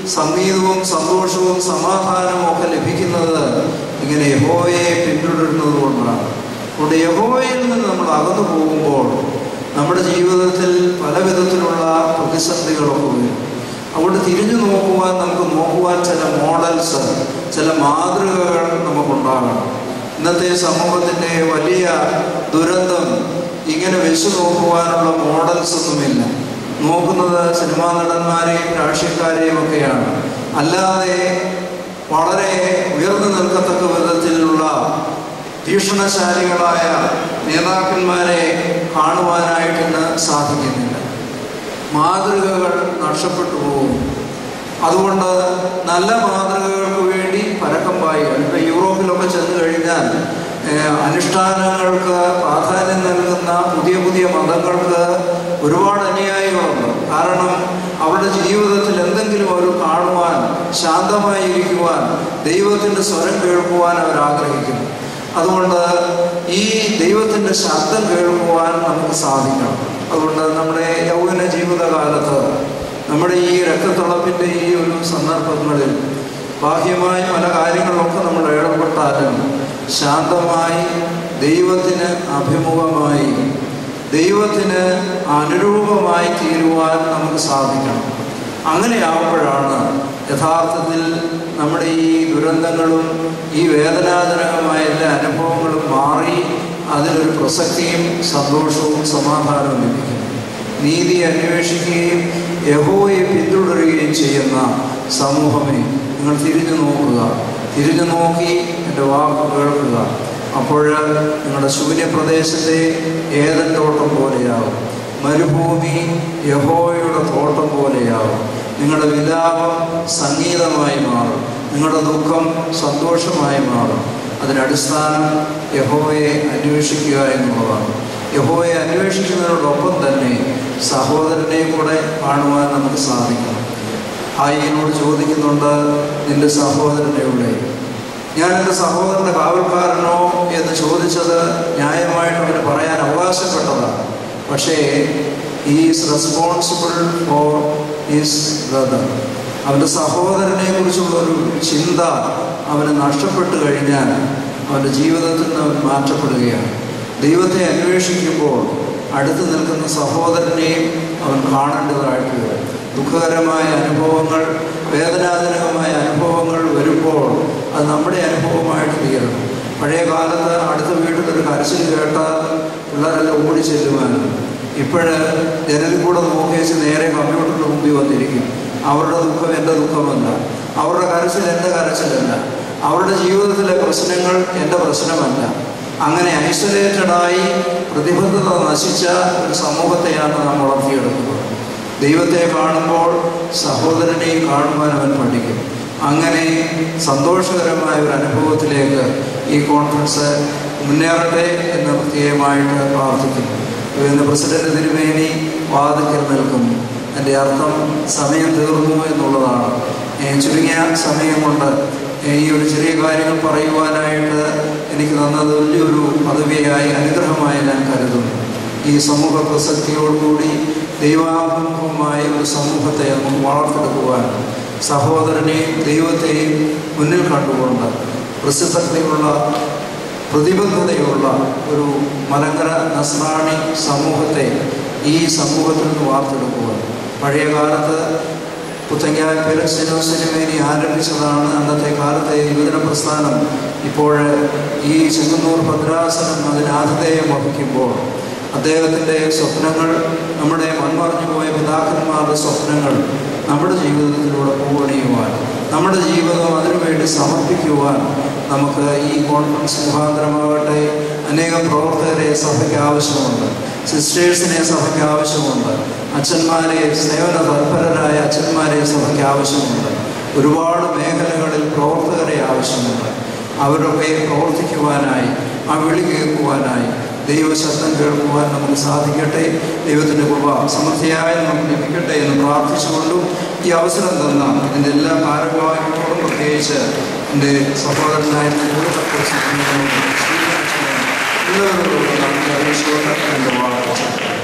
സംഗീതവും സന്തോഷവും സമാധാനവും ഒക്കെ ലഭിക്കുന്നത് ഇങ്ങനെ യഹോയെ പിന്തുടരുന്നത് കൊണ്ടാണ്. അതുകൊണ്ട് യഹോയിൽ നിന്ന് നമ്മൾ അകന്നു പോകുമ്പോൾ നമ്മുടെ ജീവിതത്തിൽ പല വിധത്തിലുള്ള പ്രതിസന്ധികളൊക്കെ വരും. അതുകൊണ്ട് തിരിഞ്ഞു നോക്കുവാൻ നമുക്ക് നോക്കുവാൻ ചില മോഡൽസ് ചില മാതൃകകൾ നമുക്കുണ്ടാകണം. ഇന്നത്തെ സമൂഹത്തിന്റെ വലിയ ദുരന്തം ഇങ്ങനെ വെച്ചു നോക്കുവാനുള്ള മോഡൽസ് ഒന്നുമില്ല. നോക്കുന്നത് സിനിമാ നടന്മാരെയും രാഷ്ട്രീയക്കാരെയും ഒക്കെയാണ്. അല്ലാതെ വളരെ ഉയർന്നു നിൽക്കത്തക്ക വിധത്തിലുള്ള ഭീഷണശാലികളായ നേതാക്കന്മാരെ കാണുവാനായിട്ട് ഇന്ന് സാധിക്കുന്നില്ല. മാതൃകകൾ നഷ്ടപ്പെട്ടു പോകും അതുകൊണ്ട് നല്ല മാതൃകകൾക്ക് വേണ്ടി പരക്കം പായുക ഇപ്പം യൂറോപ്പിലൊക്കെ ചെന്ന് കഴിഞ്ഞാൽ അനുഷ്ഠാനങ്ങൾക്ക് പ്രാധാന്യം നൽകുന്ന പുതിയ പുതിയ മതങ്ങൾക്ക് ഒരുപാട് അനുയായികളുണ്ട്. കാരണം അവരുടെ ജീവിതത്തിൽ എന്തെങ്കിലും അവർ കാണുവാൻ ശാന്തമായി ഇരിക്കുവാൻ ദൈവത്തിന്റെ സ്വരം കേൾക്കുവാൻ അവർ ആഗ്രഹിക്കുന്നു അതുകൊണ്ട് ഈ ദൈവത്തിന്റെ ശബ്ദം കേൾക്കുവാൻ നമുക്ക് സാധിക്കണം. അതുകൊണ്ട് നമ്മുടെ യൗവന ജീവിതകാലത്ത് നമ്മുടെ ഈ രക്തത്തിളപ്പിന്റെ ഈ ഒരു സന്ദർഭങ്ങളിൽ ബാഹ്യമായ പല കാര്യങ്ങളൊക്കെ നമ്മൾ ഇടപെട്ടാലും ശാന്തമായി ദൈവത്തിന് അഭിമുഖമായി ദൈവത്തിന് അനുരൂപമായി തീരുവാൻ നമുക്ക് സാധിക്കണം. അങ്ങനെയാകുമ്പോഴാണ് യഥാർത്ഥത്തിൽ നമ്മുടെ ഈ ദുരന്തങ്ങളും ഈ വേദനാജനകമായ എല്ലാ അനുഭവങ്ങളും മാറി അതിലൊരു പ്രസക്തിയും സന്തോഷവും സമാധാനവും ലഭിക്കും നീതി അന്വേഷിക്കുകയും യഹോയെ പിന്തുടരുകയും ചെയ്യുന്ന സമൂഹമേ നിങ്ങൾ തിരിഞ്ഞു നോക്കുക. തിരിഞ്ഞു നോക്കി എന്റെ വാക്ക് കേൾക്കുക. അപ്പോൾ നിങ്ങളുടെ ശൂന്യപ്രദേശത്തെ ഏതൻ തോട്ടം പോലെയാവും. മരുഭൂമി യഹോയുടെ തോട്ടം പോലെയാവും. നിങ്ങളുടെ വിലാപം സംഗീതമായി മാറും. നിങ്ങളുടെ ദുഃഖം സന്തോഷമായി മാറും. അതിനടിസ്ഥാനം യഹോവയെ അന്വേഷിക്കുക എന്നുള്ളതാണ്. യഹോവയെ അന്വേഷിക്കുന്നതിനോടൊപ്പം തന്നെ സഹോദരനെയും കൂടെ കാണുവാൻ നമുക്ക് സാധിക്കണം ആയിനോട് ചോദിക്കുന്നുണ്ട് നിന്റെ സഹോദരന്റെ ഇവിടെ ഞാൻ എന്റെ സഹോദരന്റെ കാവൽക്കാരനോ എന്ന് ചോദിച്ചത് ന്യായമായിട്ട് അവന് പറയാൻ അവകാശപ്പെട്ടതാണ്. പക്ഷേ is responsible for his brother അവന്റെ സഹോദരനെ കുറിച്ചുള്ള ഒരു ചിന്ത അവന് നഷ്ടപ്പെട്ടു കഴിഞ്ഞാൽ അവന്റെ ജീവിതത്തിൽ നിന്ന് അവൻ മാറ്റപ്പെടുകയാണ്. ദൈവത്തെ അന്വേഷിക്കുമ്പോൾ അടുത്ത് നിൽക്കുന്ന സഹോദരനെയും അവൻ കാണേണ്ടതായിട്ട് വരും. ദുഃഖകരമായ അനുഭവങ്ങൾ വേദനാജനകമായ അനുഭവങ്ങൾ വരുമ്പോൾ അത് നമ്മുടെ അനുഭവമായിട്ട് തീരണം. പഴയ കാലത്ത് അടുത്ത വീട്ടിൽ ഒരു കരച്ചിൽ കേട്ടാൽ പിള്ളേരെല്ലാം ഓടി ചെല്ലുവാനും ഇപ്പോഴ് ജനലിൽ കൂടെ നോക്കിയേച്ച് നേരെ കമ്പ്യൂട്ടറിന് മുമ്പിൽ വന്നിരിക്കും. അവരുടെ ദുഃഖം എന്റെ ദുഃഖമല്ല. അവരുടെ കരച്ചിൽ എന്റെ കരച്ചിലല്ല. അവരുടെ ജീവിതത്തിലെ പ്രശ്നങ്ങൾ എന്റെ പ്രശ്നമല്ല. അങ്ങനെ ഐസൊലേറ്റഡായി പ്രതിബദ്ധത നശിച്ച ഒരു സമൂഹത്തെയാണ് നാം വളർത്തിയെടുക്കുന്നത്. ദൈവത്തെ കാണുമ്പോൾ സഹോദരനെയും കാണുവാൻ അവൻ പഠിക്കും. അങ്ങനെ സന്തോഷകരമായ ഒരു അനുഭവത്തിലേക്ക് ഈ കോൺഫറൻസ് മുന്നേറട്ടെ എന്ന് പ്രത്യേകമായിട്ട് പ്രാർത്ഥിക്കുന്നു. ഇന്ന് പ്രസിഡന്റ് തിരുമേനി വാതിക്കൽ നിൽക്കുന്നു. എന്റെ അർത്ഥം സമയം തീർന്നു എന്നുള്ളതാണ്. ചുരുങ്ങിയ സമയം കൊണ്ട് ഈ ഒരു ചെറിയ കാര്യങ്ങൾ പറയുവാനായിട്ട് എനിക്ക് തന്നത് വലിയൊരു പദവിയായി അനുഗ്രഹമായി ഞാൻ കരുതുന്നു. ഈ സമൂഹ പ്രസക്തിയോടുകൂടി ദൈവാഭിമുഖമായ ഒരു സമൂഹത്തെ നമുക്ക് വളർത്തെടുക്കുവാൻ സഹോദരനെയും ദൈവത്തെയും മുന്നിൽ കണ്ടുകൊണ്ട് പ്രസിദ്ധതയുള്ള പ്രതിബദ്ധതയുള്ള ഒരു മലങ്കര നസ്രാണി സമൂഹത്തെ ഈ സമൂഹത്തിൽ നിന്ന് വാർത്തെടുക്കുക പഴയ കാലത്ത് പുത്തങ്കായ ഫിലിക്സിനോ സിനിമേനി ആരംഭിച്ചതാണ് അന്നത്തെ കാലത്തെ യുവജന പ്രസ്ഥാനം. ഇപ്പോൾ ഈ ചെങ്ങന്നൂർ ഭദ്രാസനം അതിന് ആതിഥേയം വഹിക്കുമ്പോൾ അദ്ദേഹത്തിന്റെ സ്വപ്നങ്ങൾ നമ്മുടെ മൺമറഞ്ഞു പോയ പിതാക്കന്മാരുടെ സ്വപ്നങ്ങൾ നമ്മുടെ ജീവിതത്തിലൂടെ പൂവണിയുവാൻ നമ്മുടെ ജീവിതം അതിനുവേണ്ടി സമർപ്പിക്കുവാൻ നമുക്ക് ഈ കോൺഫറൻസ് മുഖാന്തരമാകട്ടെ അനേകം പ്രവർത്തകരെ സഭയ്ക്ക് ആവശ്യമുണ്ട് സിസ്റ്റേഴ്സിനെ സഭയ്ക്ക് ആവശ്യമുണ്ട് അച്ഛന്മാരെ സേവന തൽപരരായ അച്ഛന്മാരെ സഭയ്ക്ക് ആവശ്യമുണ്ട്. ഒരുപാട് മേഖലകളിൽ പ്രവർത്തകരെ ആവശ്യമുണ്ട്. അവരൊക്കെ പ്രവർത്തിക്കുവാനായി ആ വിളി കേൾക്കുവാനായി ദൈവശബ്ദം കേൾക്കുവാൻ നമുക്ക് സാധിക്കട്ടെ. ദൈവത്തിന്റെ കൃപ സമൃദ്ധിയായി നമുക്ക് ലഭിക്കട്ടെ എന്ന് പ്രാർത്ഥിച്ചുകൊണ്ടും ഈ അവസരം തന്ന എന്റെ എല്ലാ ഭാരവാഹികളോടും പ്രത്യേകിച്ച് എന്റെ സഹോദരനായ എല്ലാവരോടും എന്റെ വാർത്ത